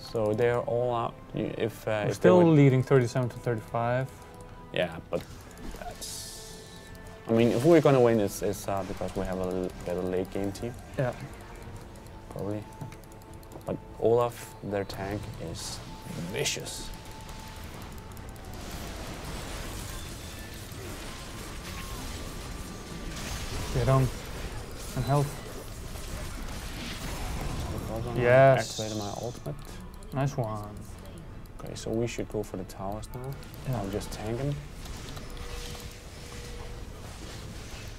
So they're all out. If, uh, if still would- leading 37 to 35. yeah, but that's. I mean, if we're gonna win, it's, it's uh, because we have a better late game team, Yeah. probably. But Olaf, their tank, is vicious. Get on. And health. Yes. Activated my ultimate. Nice one. Okay, so we should go for the towers now. Yeah. I'll just tank.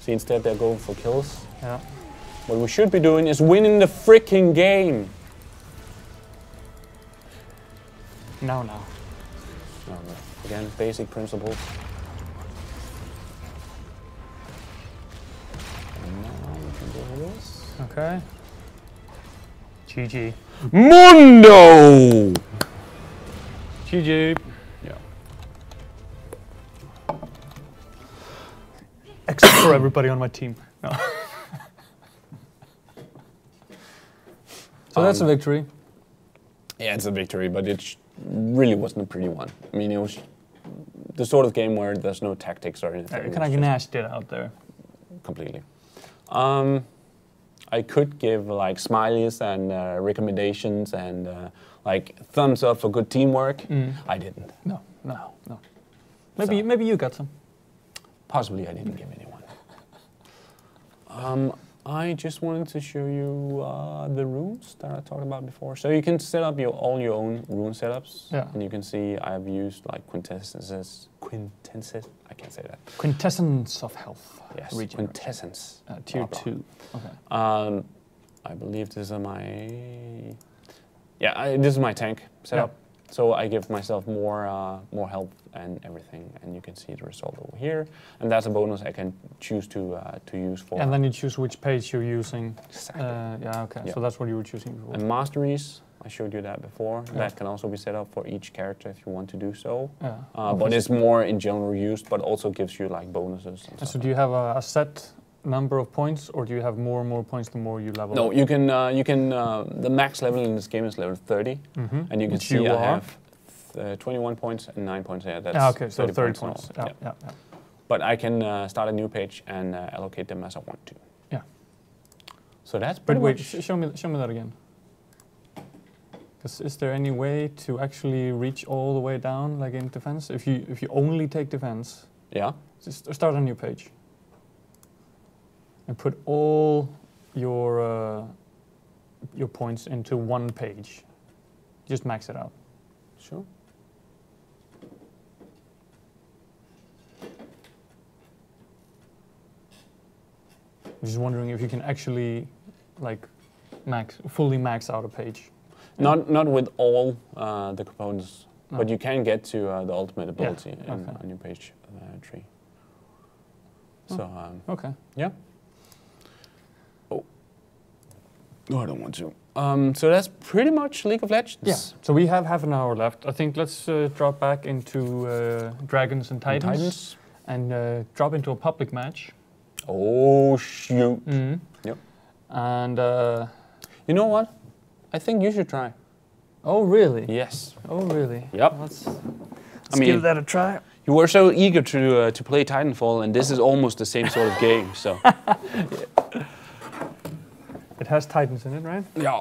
See, instead they're going for kills. Yeah. What we should be doing is winning the freaking game. Now, now. No, no. Again, basic principles. Okay. GG. Mundo! GG. Yeah. Except for everybody on my team. No. so that's a Um, victory. Yeah, it's a victory, but it really wasn't a pretty one. I mean, it was the sort of game where there's no tactics or anything. I It's kind of gnashed it out there. completely. Um, I could give like smileys and uh, recommendations and uh, like thumbs up for good teamwork. Mm. I didn't. No, no, no. Maybe, So- maybe you got some. Possibly I didn't give anyone. Um, I just wanted to show you uh, the runes that I talked about before. So you can set up your all your own rune setups. Yeah. And you can see I've used like quintessences. Quintessences. I can't say that. Quintessence of health. Yes. Regenerate. Quintessence. Uh, tier blah, blah. two. Okay. Um, I believe this is my yeah. I, this is my tank setup. So I give myself more uh, more health and everything, and you can see the result over here. And that's a bonus I can choose to uh, to use for. And then you choose which page you're using. Exactly. Uh, yeah, okay. Yeah. So that's what you were choosing before. and masteries, I showed you that before. Yeah. That can also be set up for each character if you want to do so. yeah. Uh, but it's more in general used, but also gives you like bonuses. And And so do you have a, a set number of points, or do you have more and more points the more you level No, up? you can uh, you can uh, the max level in this game is level 30, Mhm. and you can Which see you I have uh, 21 points and 9 points. Yeah, that's Ah, okay, so 30, 30, points. in all. Yeah, yeah, yeah. But I can uh, start a new page and uh, allocate them as I want to. Yeah. So that's But pretty wait, much. sh- show me, show me that again. 'Cause is there any way to actually reach all the way down, like in defense? If you if you only take defense, Yeah. just start a new page and put all your uh, your points into one page. Just max it out. Sure. Just wondering if you can actually, like, max fully max out a page. Not not with all uh, the components, No. but you can get to uh, the ultimate Yeah, ability in, okay. on your page uh, tree. So um, Okay. Yeah. Oh, no, I don't want to. Um, so that's pretty much League of Legends. Yeah. So we have half an hour left. I think let's uh, drop back into uh, Dragons and And Titans, and uh, drop into a public match. Oh shoot! Mm. Yep. And uh, You know what? I think you should try. oh really? Yes. Oh really? Yep. Let's, let's mean, give that a try. you were so eager to uh, to play Titanfall, and this is almost the same sort of game. So It has Titans in it, right? yeah.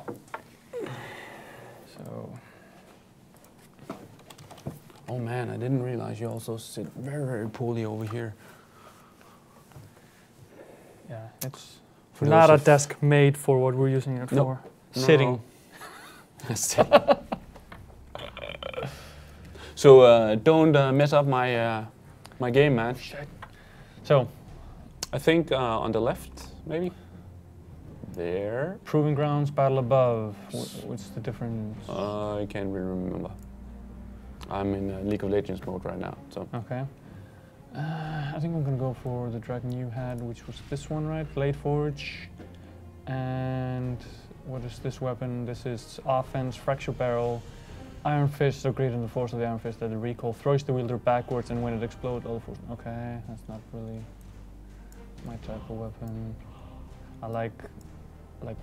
So Oh man, I didn't realize you also sit very very poorly over here. yeah, it's For not a desk made for what we're using it Nope. for. Sitting. Sitting. so uh, don't uh, mess up my uh, my game, man. So I think uh, on the left, maybe. There. proving grounds, battle above. Wh- What's the difference? Uh, I can't really remember. I'm in uh, League of Legends mode right now, so Okay. Uh, I think I'm gonna go for the dragon you had, which was this one, right? Blade Forge. And what is this weapon? This is offense, fracture barrel, iron fist, so greater than the force of the iron fist that the recoil throws the wielder backwards, and when it explodes, all the force. Okay, that's not really my type of weapon. I like, like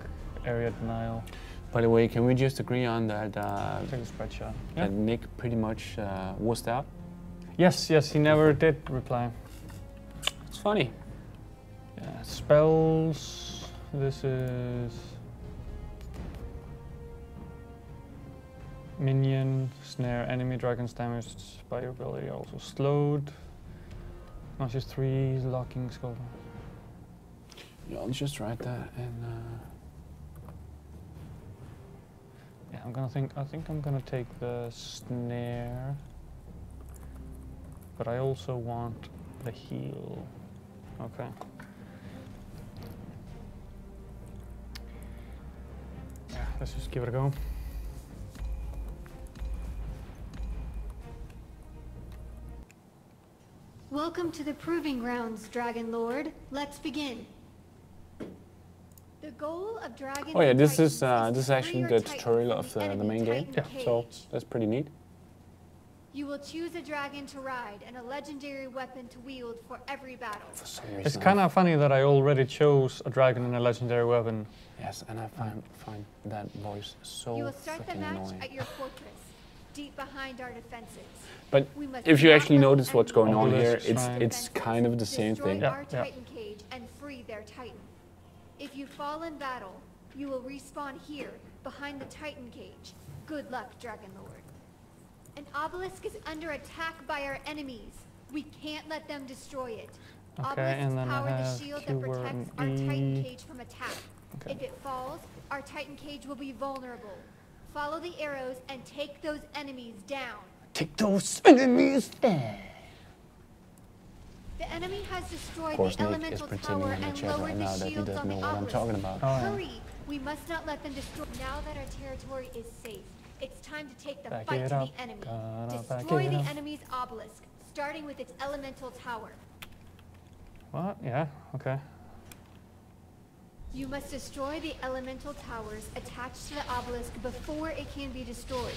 area denial. By the way, can we just agree on that uh, Take a spread shot. That Nick pretty much uh, wussed out? Yes, yes, he never did reply. It's funny. Yeah, spells. This is minion, snare, enemy dragons damaged by your ability, also slowed. Not just three locking skull. Yeah, I'll just write that and. Uh, Yeah, I'm gonna think. I think I'm gonna take the snare, but I also want the heal. Okay. Yeah, let's just give it a go. Welcome to the Proving Grounds, Dragon Lord. Let's begin. The goal of Dragon Oh yeah, this is uh, this is actually your the tutorial of the, the enemy main game. Titan So that's pretty neat. You will choose a dragon to ride and a legendary weapon to wield for every battle. For some reason, It's kind of funny that I already chose a dragon and a legendary weapon. Yes, and I find find that voice so you will start the match annoying. at your fortress, deep behind our defenses. But if you actually notice what's going on here, it's it's kind of the same thing. Yeah, our yeah. Titan cage and free their Titan. If you fall in battle, you will respawn here, behind the Titan cage. Good luck, Dragon Lord. An obelisk is under attack by our enemies. We can't let them destroy it. Okay, Obelisks and then I power the shield that protects and our Titan E. cage from attack. Okay. If it falls, our Titan cage will be vulnerable. Follow the arrows and take those enemies down. Take those enemies down. The enemy has destroyed Of course, the Nick is elemental pretending tower in the and lowered right the now that he shields doesn't on know the what I'm obelisk. talking about. Oh, yeah. Hurry! We must not let them destroy. Now that our territory is safe, it's time to take the Back fight to up. the enemy. Gotta Destroy the up. enemy's obelisk, starting with its elemental tower. What? Yeah. Okay. You must destroy the elemental towers attached to the obelisk before it can be destroyed.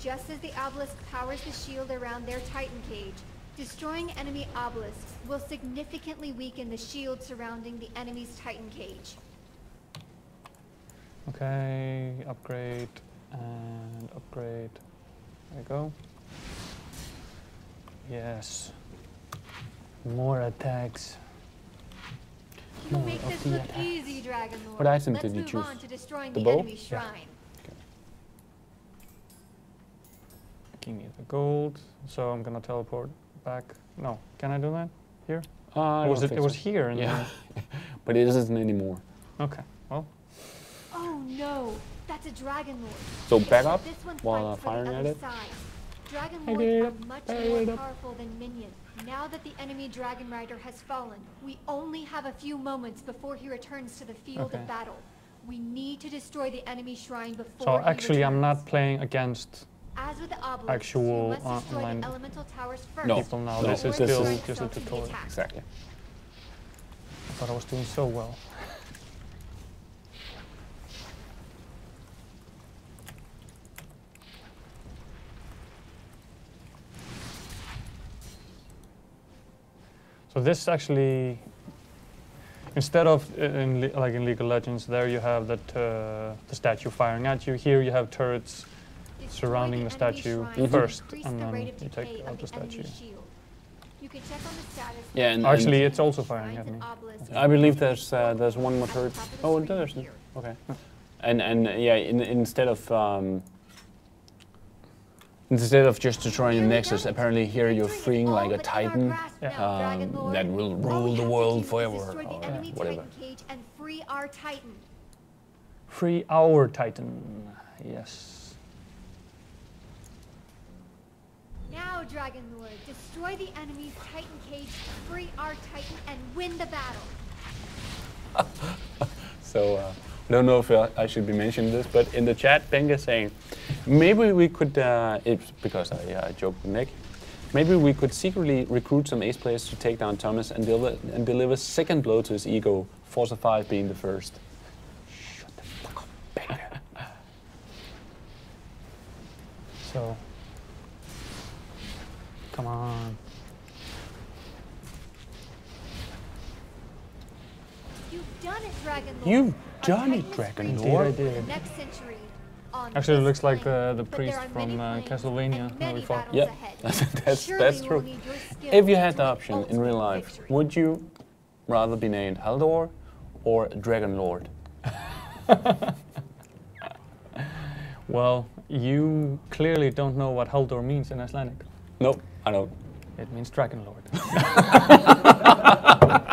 Just as the obelisk powers the shield around their titan cage, destroying enemy obelisks will significantly weaken the shield surrounding the enemy's titan cage. Okay. Upgrade and upgrade. There we go. Yes. More attacks. You More make this look attacks. easy, Dragon Lord. What item Let's did you choose? to destroying The the, bow? enemy Yeah. shrine. give me the gold. So I'm gonna teleport back. No, can I do that? Here? Uh, was don't it? think It was here. And Yeah, but it isn't anymore. okay. Well, Oh no, that's a Dragon Lord. So back up while, fights uh, firing at it. Dragon I Lords did are it. much I more did it. powerful than minions. Now that the enemy Dragon Rider has fallen, we only have a few moments before he returns to the field Okay. of battle. We need to destroy the enemy shrine before so he actually, I'm not playing against As with the obelisks, actual, you must uh, destroy online the elemental towers first. No. people now. No, this is still is- just a tutorial. Exactly. I thought I was doing so well. So this actually, instead of uh, in like in League of Legends, there you have that uh, the statue firing at you. Here you have turrets Destroy surrounding the the statue shrine to first, increase and then rate of you take out the the statue. You can check on the. Yeah, and- Actually, and it's also firing at me. I believe there's uh, there's one more turret. the Oh, there's okay. And and uh, yeah, in, instead of um, instead of just destroying a Here we nexus, apparently here you're freeing like a but in our titan Yeah. um, that will rule the world forever, or enemy whatever. Cage and free our Titan. Free our Titan. Yes. Now, Dragon Lord, destroy the enemy's Titan cage, free our Titan, and win the battle. So uh, I don't know if I should be mentioning this, but in the chat, Benga saying maybe we could, uh, it's because I uh, joked with Nick, maybe we could secretly recruit some ace players to take down Thomas and deliver, and deliver second blow to his ego, Forza 5 being the first. Shut the fuck up, Benga. So, come on. You've done it, Dragon Lord. You've done it, Dragon free Indeed, I did. next century. Actually, it looks like the- the priest from, many uh, planes Castlevania that we fought. battles Yeah, that's, that's true. need your skill If you had the option in real life, victory. would you rather be named Haldor or Dragon Lord? Well, you clearly don't know what Haldor means in Icelandic. Nope, I don't. It means Dragon Lord.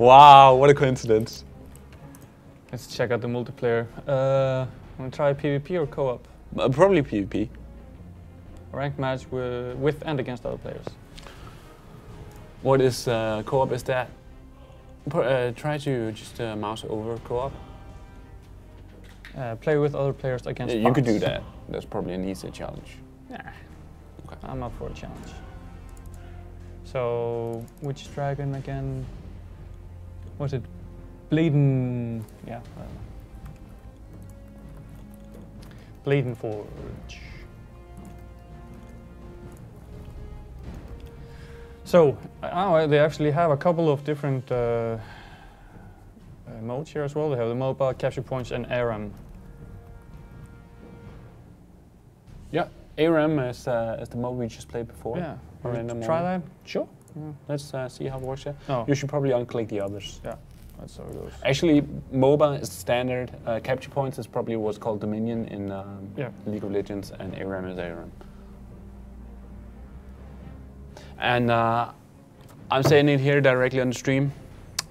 Wow, what a coincidence. Let's check out the multiplayer. Uh, wanna try PvP or co-op? Uh, probably PvP. Ranked match with, with and against other players. What is uh, co-op is that? Uh, try to just uh, mouse over co-op. Uh, play with other players against. Yeah, you could do that. That's probably an easy challenge. Nah. Okay. I'm up for a challenge. So, which dragon again? Was it Bladen? Yeah. Bladen Forge. So, uh, they actually have a couple of different uh, uh, modes here as well. They have the mobile, capture points, and ARAM. Yeah, ARAM is, uh, is the mode we just played before. Yeah. Random try that? Sure. Yeah. Let's uh, see how it works. Yeah. Oh, You should probably unclick the others. yeah. That's how it goes. Actually, MOBA is standard. Uh, capture points is probably what's called Dominion in um, Yeah. League of Legends, and ARAM is ARAM. And uh, I'm saying it here directly on the stream.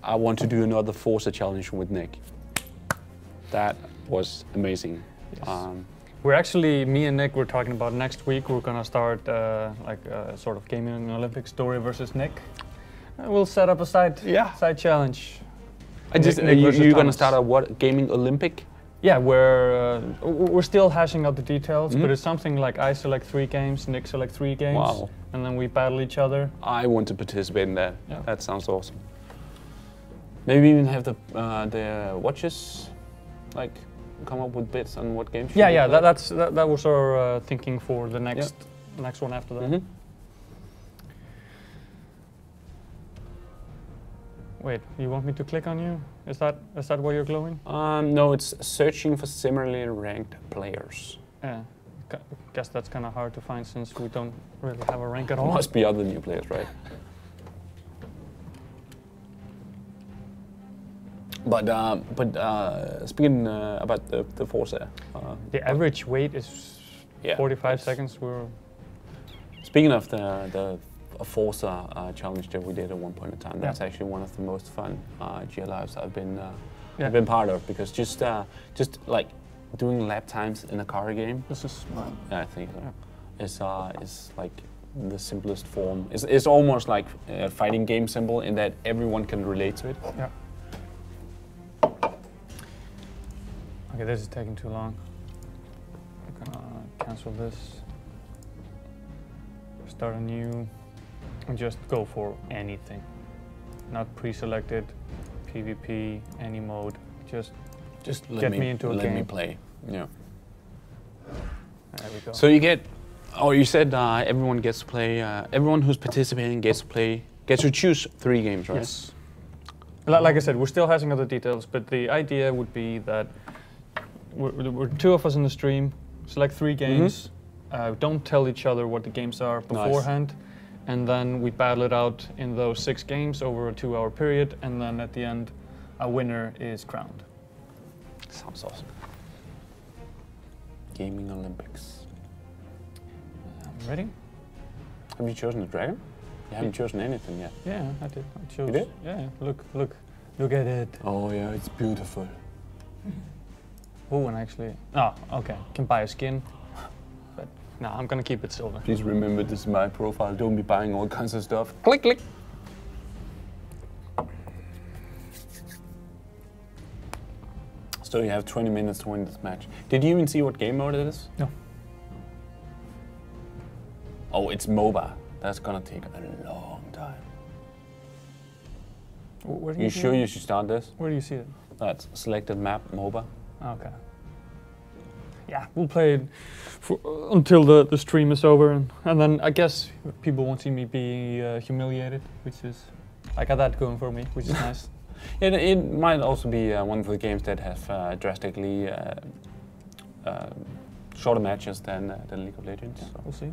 I want to do another Forza challenge with Nick. That was amazing. Yes. Um, We're actually, me and Nick, we're talking about next week. We're gonna start uh, like a sort of gaming Olympic story versus Nick. Uh, we'll set up a side Yeah. side challenge. I just, Nick- uh, Nick you, you're gonna start a what gaming Olympic? Yeah, we're uh, we're still hashing out the details, but Mhm. it's something like I select three games, Nick select three games, Wow. and then we battle each other. I want to participate in that. Yeah. That sounds awesome. Maybe even have the uh, the watches, like come up with bits on what games. Yeah, yeah, that, that's that, that was our uh, thinking for the next next one after that. Mhm. Wait, you want me to click on you? Is that is that why you're glowing? Um, no, it's searching for similarly ranked players. Yeah. Gu- Guess that's kind of hard to find since we don't really have a rank at all. Must be other new players, right? But um, but uh, speaking uh, about the the Forza, uh, The average wait is Yeah, 45 seconds. We're speaking of the the Forza uh, challenge that we did at one point in time, Yeah. that's actually one of the most fun uh, GR lives I've been uh, Yeah. I've been part of because just uh, just like doing lap times in a car game, this is yeah, I think is uh, is like the simplest form. It's, it's almost like a fighting game symbol in that everyone can relate to it. Yeah. Okay, this is taking too long. Gonna cancel this. Start a new. And just go for anything. Not pre-selected, PvP, any mode. Just Just let Get me, me into a let me play. Yeah. there we go. So you get, oh, you said uh, everyone gets to play. Uh, everyone who's participating gets to play, gets to choose three games, right? Yes. Li- Like I said, we're still hashing out the details, but the idea would be that we're, we're two of us in the stream, select three games, uh, don't tell each other what the games are Nice. beforehand, and then we battle it out in those six games over a two hour period, and then at the end, a winner is crowned. Sounds awesome. Gaming Olympics. Um, ready? Have you chosen a dragon? You haven't chosen anything yet. Yeah, I did. I chose. did? Yeah, look, look, look at it. Oh yeah, it's beautiful. Oh, and actually, oh, okay, can buy a skin, but no, I'm gonna keep it silver. Please remember this is my profile. Don't be buying all kinds of stuff. Click, click. So you have 20 minutes to win this match. Did you even see what game mode it is? No. Oh, it's MOBA. That's gonna take a long time. Where do You see sure it? you should start this? Where do you see it? That's selected map MOBA. Okay. Yeah, we'll play it for, until the, the stream is over, and, and then I guess people won't see me be uh, humiliated, which is I got that going for me, which is nice. It, it might also be uh, one of the games that have uh, drastically uh, uh, shorter matches than, uh, than League of Legends. so. We'll see.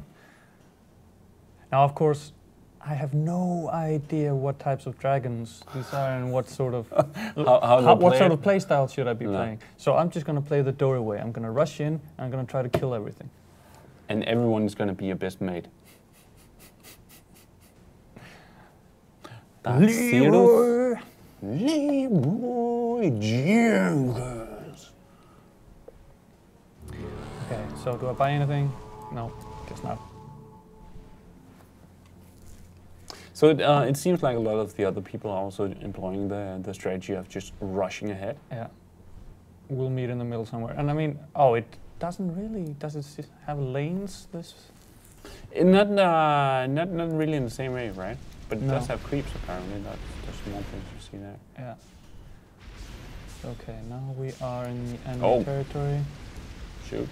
Now, of course, I have no idea what types of dragons these are and what sort of How, how how, what sort of play style should I be No. playing. So I'm just gonna play the Dori way. I'm gonna rush in. and I'm gonna try to kill everything. And everyone is going to be your best mate. That's. Leroy Jenkins. Okay. So do I buy anything? No, guess not. So it, uh, it seems like a lot of the other people are also employing the, the strategy of just rushing ahead. Yeah. We'll meet in the middle somewhere. And I mean, oh, it doesn't really, does it have lanes, this? Uh, Not, uh, not, not really in the same way, right? But it No. does have creeps apparently. That's, that's one thing you see there. Yeah. Okay, now we are in the enemy Oh. territory. Shoot.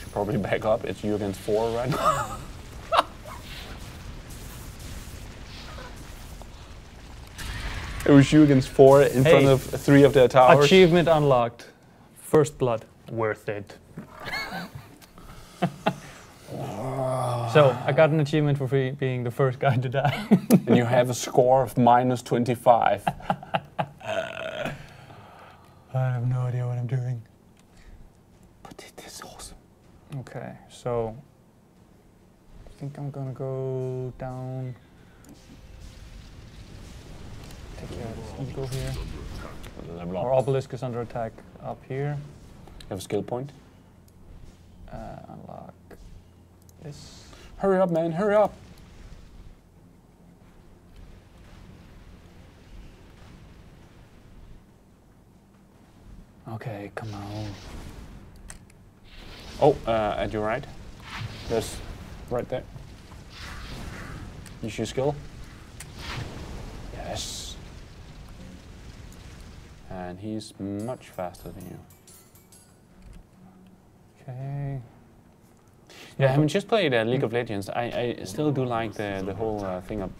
Should probably back up. It's you against four right now. it was you against four in front of three of their towers. Achievement unlocked. First blood. Worth it. so, I got an achievement for free being the first guy to die. and you have a score of minus 25. I have no idea what I'm doing. but it is awesome. Okay, so I think I'm gonna go down. Take care of this eagle here. Our obelisk is under attack up here. You have a skill point. Uh, unlock this. Hurry up, man, hurry up. Okay, come on. Oh, uh, at your right. There's right there. Use your skill. Yes. And he's much faster than you. Okay. Yeah, having just played uh, League of Legends, I, I still do like the, the whole uh, thing of,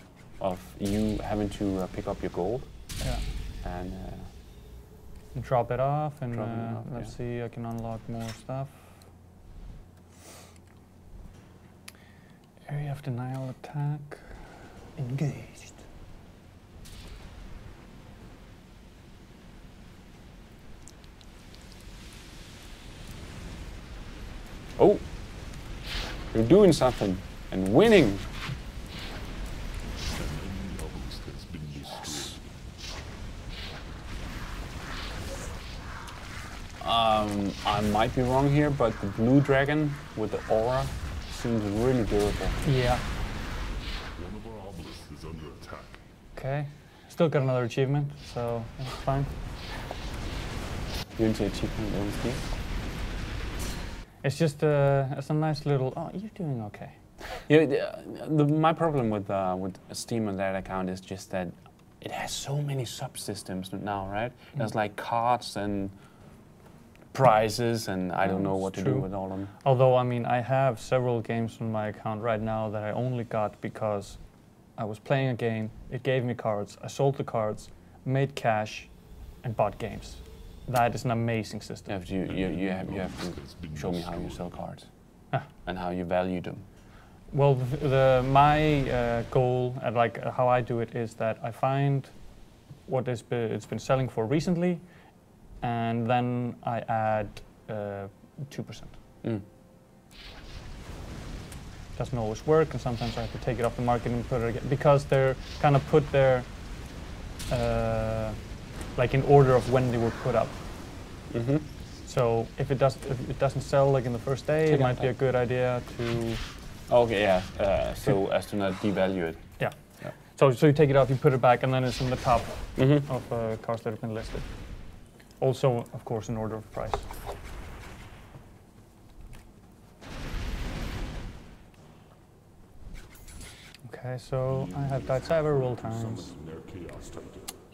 of you having to uh, pick up your gold Yeah. and uh, Drop it off, and it uh, off, let's see. I can unlock more stuff. Area of denial attack. Engaged. Oh, you're doing something and winning. Um, I might be wrong here, but the blue dragon with the aura seems really durable. Yeah. One of our obelisks is under attack. Okay. Still got another achievement, so that's fine. Unity achievement LSD. It's just uh, it's a nice little. Oh, you're doing okay. Yeah, the, the, my problem with uh, with Steam on that account is just that it has so many subsystems now, right? There's like cards and prizes, and I don't know what to do with all of them. Although I mean, I have several games on my account right now that I only got because I was playing a game. It gave me cards. I sold the cards, made cash, and bought games. That is an amazing You system. have to, you, you, have, you have to show me how you sell cards Ah. and how you value them. Well, the, the my uh, goal and like uh, how I do it is that I find what is be, it's been selling for recently, and then I add uh, two percent. Mm. Doesn't always work, and sometimes I have to take it off the market and put it again because they're kind of put there, uh, like in order of when they were put up. Mm-hmm. So if it does if it doesn't sell like in the first day, Take it it might be a good idea to Okay, yeah. Uh, so as to not devalue it. yeah. Yeah. So so you take it off, you put it back, and then it's in the top Mm-hmm. of uh, cars that have been listed. Also, of course, in order of price. Okay, so I have died several times.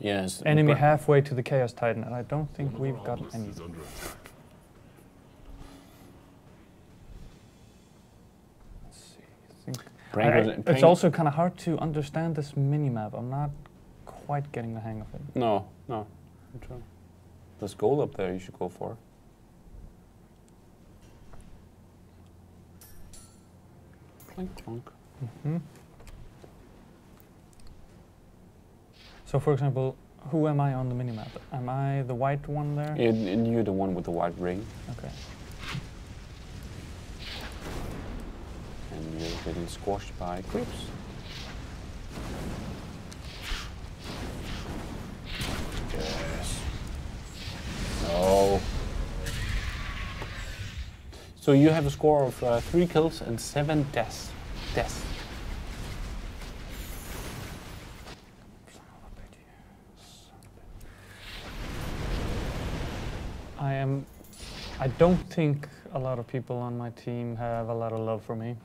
Summoning their chaos titan. Yes. Enemy but- halfway to the Chaos Titan, and I don't think we've got obelisks any. is. Let's see. I Prank I- it's also kind of hard to understand this mini-map. I'm not quite getting the hang of it. No, no. True. There's gold up there you should go for. Clink, clunk. Hmm? So, for example, who am I on the minimap? Am I the white one there? You- and you're the one with the white ring, Okay. and you're getting squashed by creeps. Yes. No. So you have a score of uh, three kills and seven deaths. Deaths. I am. I don't think a lot of people on my team have a lot of love for me.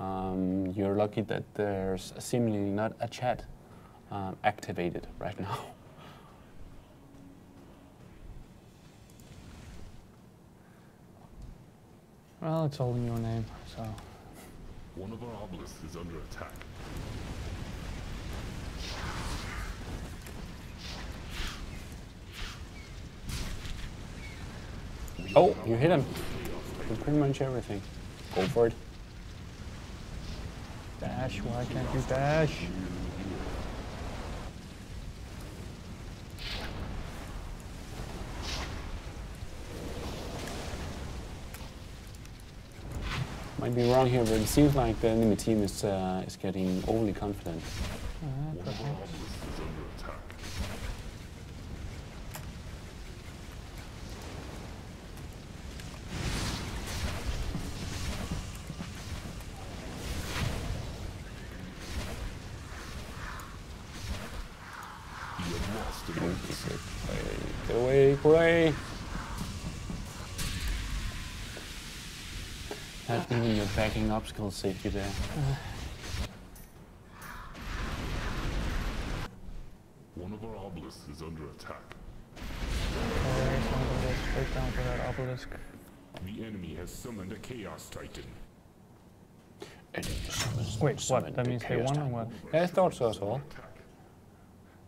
Um, you're lucky that there's seemingly not a chat um, activated right now. Well, it's all in your name, so. One of our obelisks is under attack. Oh, you hit him. Pretty much everything. Go for it. Dash, why can't you dash? Might be wrong here, but it seems like the enemy team is uh, is getting overly confident. Your backing saved you there. One of our obelisks is under attack. Okay, so I'm gonna go straight down for that obelisk. The enemy has summoned a chaos titan. Enemy Wait, what? That means they Chaos won or what? Yeah, I thought so as well.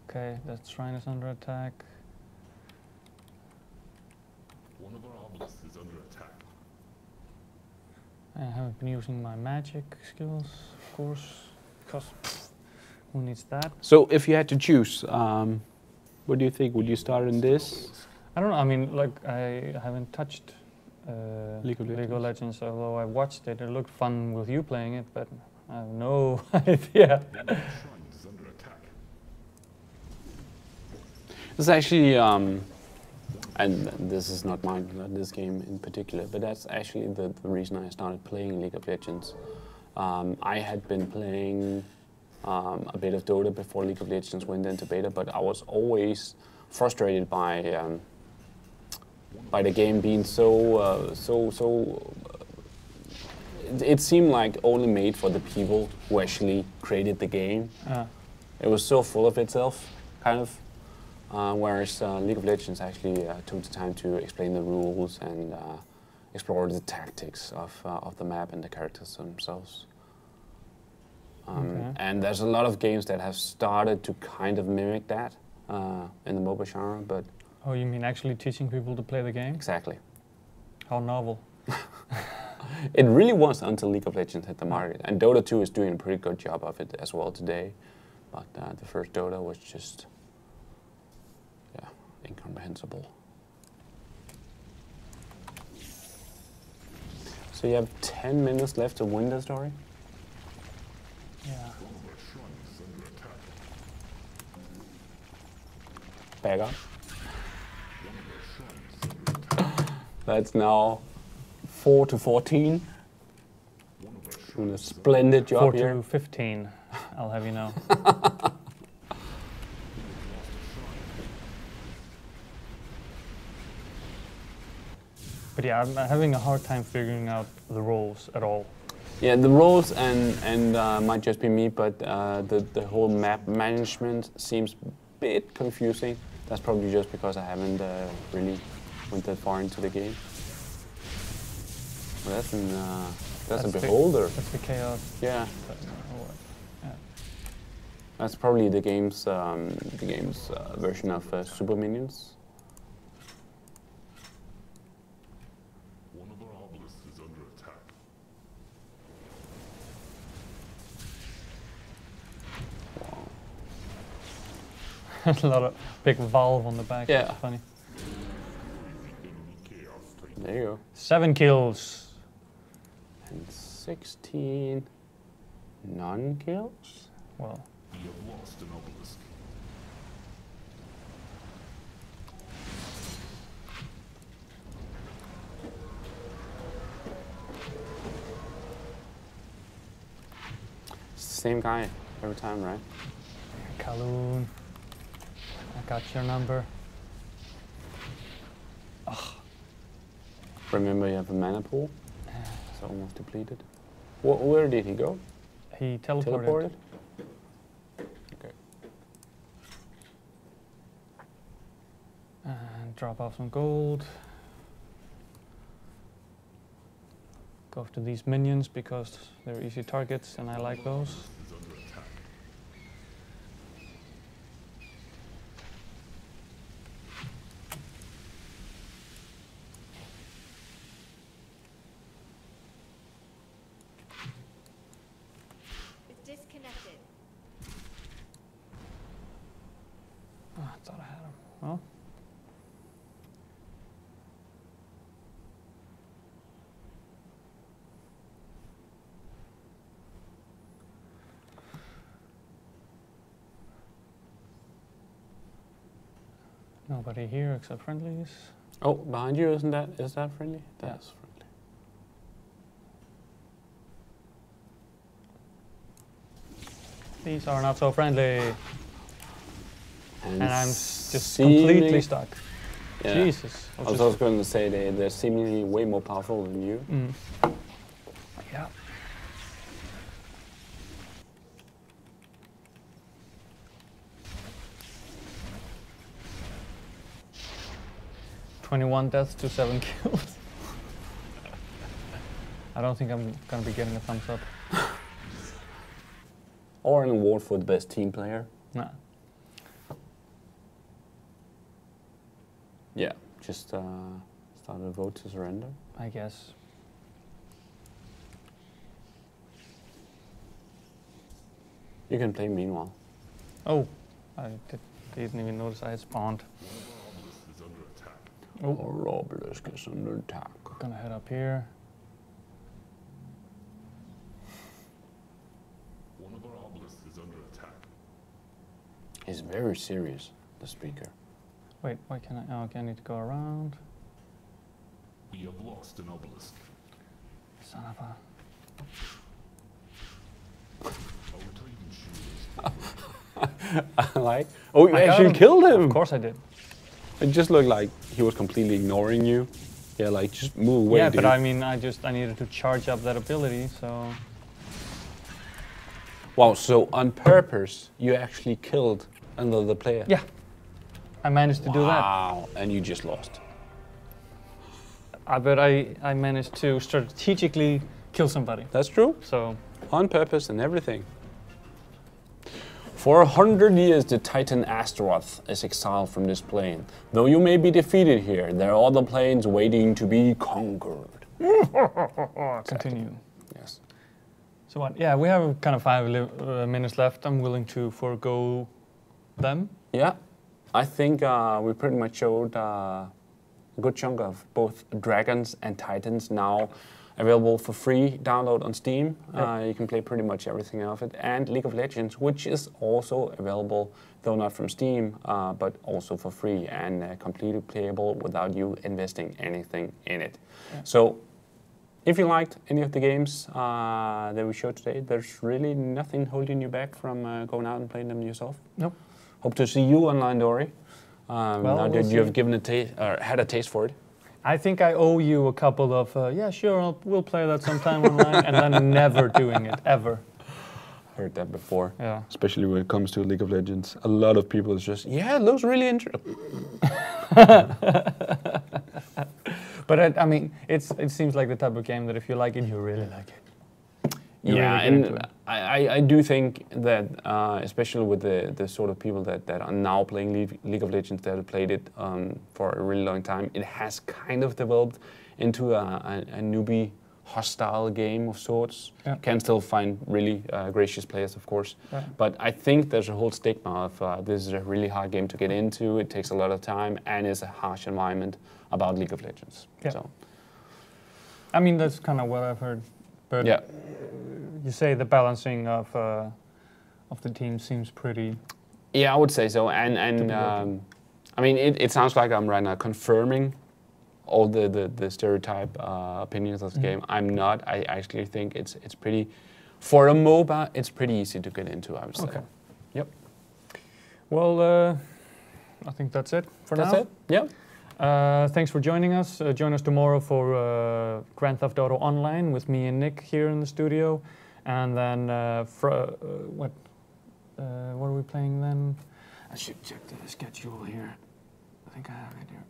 Okay, that shrine is under attack. One of our obelisks is under attack. I haven't been using my magic skills, of course, because who needs that? So, if you had to choose, um, what do you think? Would you start in this? I don't know. I mean, like I haven't touched uh, League of League of Legends. Although I watched it, it looked fun with you playing it, but I have no idea. One of our shrines is under attack. This is actually, um, and this is not mine, not this game in particular, but that's actually the, the reason I started playing League of Legends. Um, I had been playing um, a bit of Dota before League of Legends went into beta, but I was always frustrated by um, by the game being so uh, so so. uh, It, it seemed like only made for the people who actually created the game. Uh, It was so full of itself, kind of. Uh, whereas uh, League of Legends actually uh, took the time to explain the rules and uh, explore the tactics of, uh, of the map and the characters themselves. Um, Okay. And there's a lot of games that have started to kind of mimic that uh, in the MOBA genre, but oh, you mean actually teaching people to play the game? exactly. How novel. It really was until League of Legends hit the market. And Dota 2 is doing a pretty good job of it as well today. But uh, the first Dota was just, incomprehensible. So you have 10 minutes left to win the story? Yeah. One of our shrines is under attack. Back up. One of our shrines is under attack. That's now 4 to 14. One of our shrines Doing a splendid job 4 here. to 15, I'll have you know. but yeah, I'm having a hard time figuring out the roles at all. Yeah, the roles and and uh, might just be me, but uh, the the whole map management seems a bit confusing. That's probably just because I haven't uh, really went that far into the game. Well, that's an uh, that's, a the- beholder. That's the chaos. Yeah, but, what- yeah. that's probably the game's um, the game's uh, version of uh, Super Minions. One of our obelisks is under attack. a lot of big valve on the back. Yeah. It's funny. Enemy chaos titan. There you go. Seven kills. And 16 non-kills. Well, We have lost an obelisk. It's the same guy every time, right? Kaloon. Got your number. Remember, you have a mana pool. It's almost depleted. Wh- where did he go? He teleported. Teleported? Okay. And drop off some gold. Go after these minions because they're easy targets and I like those. Is under attack. It's disconnected. Oh, I thought I had him. Well. Nobody here except friendlies. Oh, behind you, isn't that? Is that friendly? Yeah. That's friendly. These are not so friendly. And, And I'm just completely stuck. Yeah. Jesus. I was also going to say they, they're seemingly way more powerful than you. Mm. 21 deaths to 7 kills. I don't think I'm gonna be getting a thumbs up. or an award for the best team player. Nah. Yeah, just uh, start a vote to surrender. I guess. You can play meanwhile. Oh, I did, didn't even notice I had spawned. Oh, Or obelisk is under attack. Gonna head up here. One of our obelisks is under attack. He's very serious, the speaker. Wait, why can I? Oh, okay, I need to go around. We have lost an obelisk. Son of a. Our Titan shield is like, oh, you I got actually him. killed him. Of course I did. It just looked like he was completely ignoring you. Yeah, like just move away. yeah, dude. but I mean, I just I needed to charge up that ability, so Wow, so on purpose, you actually killed another player. yeah, I managed to do that. Wow, and you just lost. Uh, I bet I I managed to strategically kill somebody. That's true. So On purpose and everything. For a hundred years, the Titan Astaroth is exiled from this plane. Though you may be defeated here, there are other planes waiting to be conquered. continue. Yes. So what? Yeah, we have kind of five li- uh, minutes left. I'm willing to forego them. Yeah, I think uh, we pretty much showed uh, a good chunk of both Dragons and Titans now available for free download on Steam. Uh, you can play pretty much everything out of it. And League of Legends, which is also available, though not from Steam, uh, but also for free and uh, completely playable without you investing anything in it. So if you liked any of the games uh, that we showed today, there's really nothing holding you back from uh, going out and playing them yourself. Nope. Hope to see you online, Dori. Um, Well, now we'll that you have given a taste or had a taste for it. I think I owe you a couple of uh, yeah, sure, I'll, we'll play that sometime online, and then never doing it ever. I Heard that before. Yeah. Especially when it comes to League of Legends, a lot of people is just yeah, it looks really interesting. But it, I mean, it's it seems like the type of game that if you like it, you really like it. You yeah, really and it. I, I, do think that uh, especially with the, the sort of people that, that are now playing League, League of Legends that have played it um, for a really long time, it has kind of developed into a, a, a newbie hostile game of sorts. Yeah. Can still find really uh, gracious players, of course. Yeah. But I think there's a whole stigma of uh, this is a really hard game to get into. It takes a lot of time and is a harsh environment about League of Legends. Yeah. So I mean, that's kind of what I've heard. But yeah, you say the balancing of uh, of the team seems pretty. yeah, I would say so. And and um, I mean, it, it sounds like I'm right now confirming all the the, the stereotype uh, opinions of the Mhm. game. I'm not. I actually think it's it's pretty. For a MOBA, it's pretty easy to get into. I would say. Okay. Yep. Well, uh, I think that's it for That's now. it. Yep. Uh, thanks for joining us. Uh, join us tomorrow for uh, Grand Theft Auto Online with me and Nick here in the studio, and then uh, uh, what uh, what are we playing then? I should check the schedule here. I think I have it here.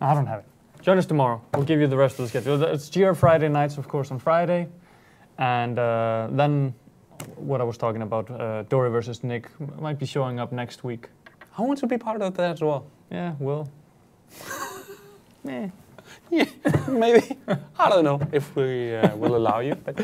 I don't have it. Join us tomorrow. We'll give you the rest of the schedule. It's GR Friday nights, of course, on Friday, and then what I was talking about, Dori versus Nick, might be showing up next week. I want to be part of that as well. Yeah, well. eh. Maybe. I don't know if we uh, will allow you. But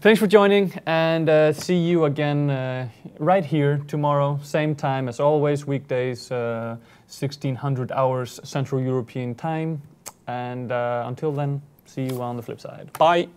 Thanks for joining and uh, see you again uh, right here tomorrow, same time as always, weekdays, uh, 1600 hours Central European time. And uh, until then, see you on the flip side. bye.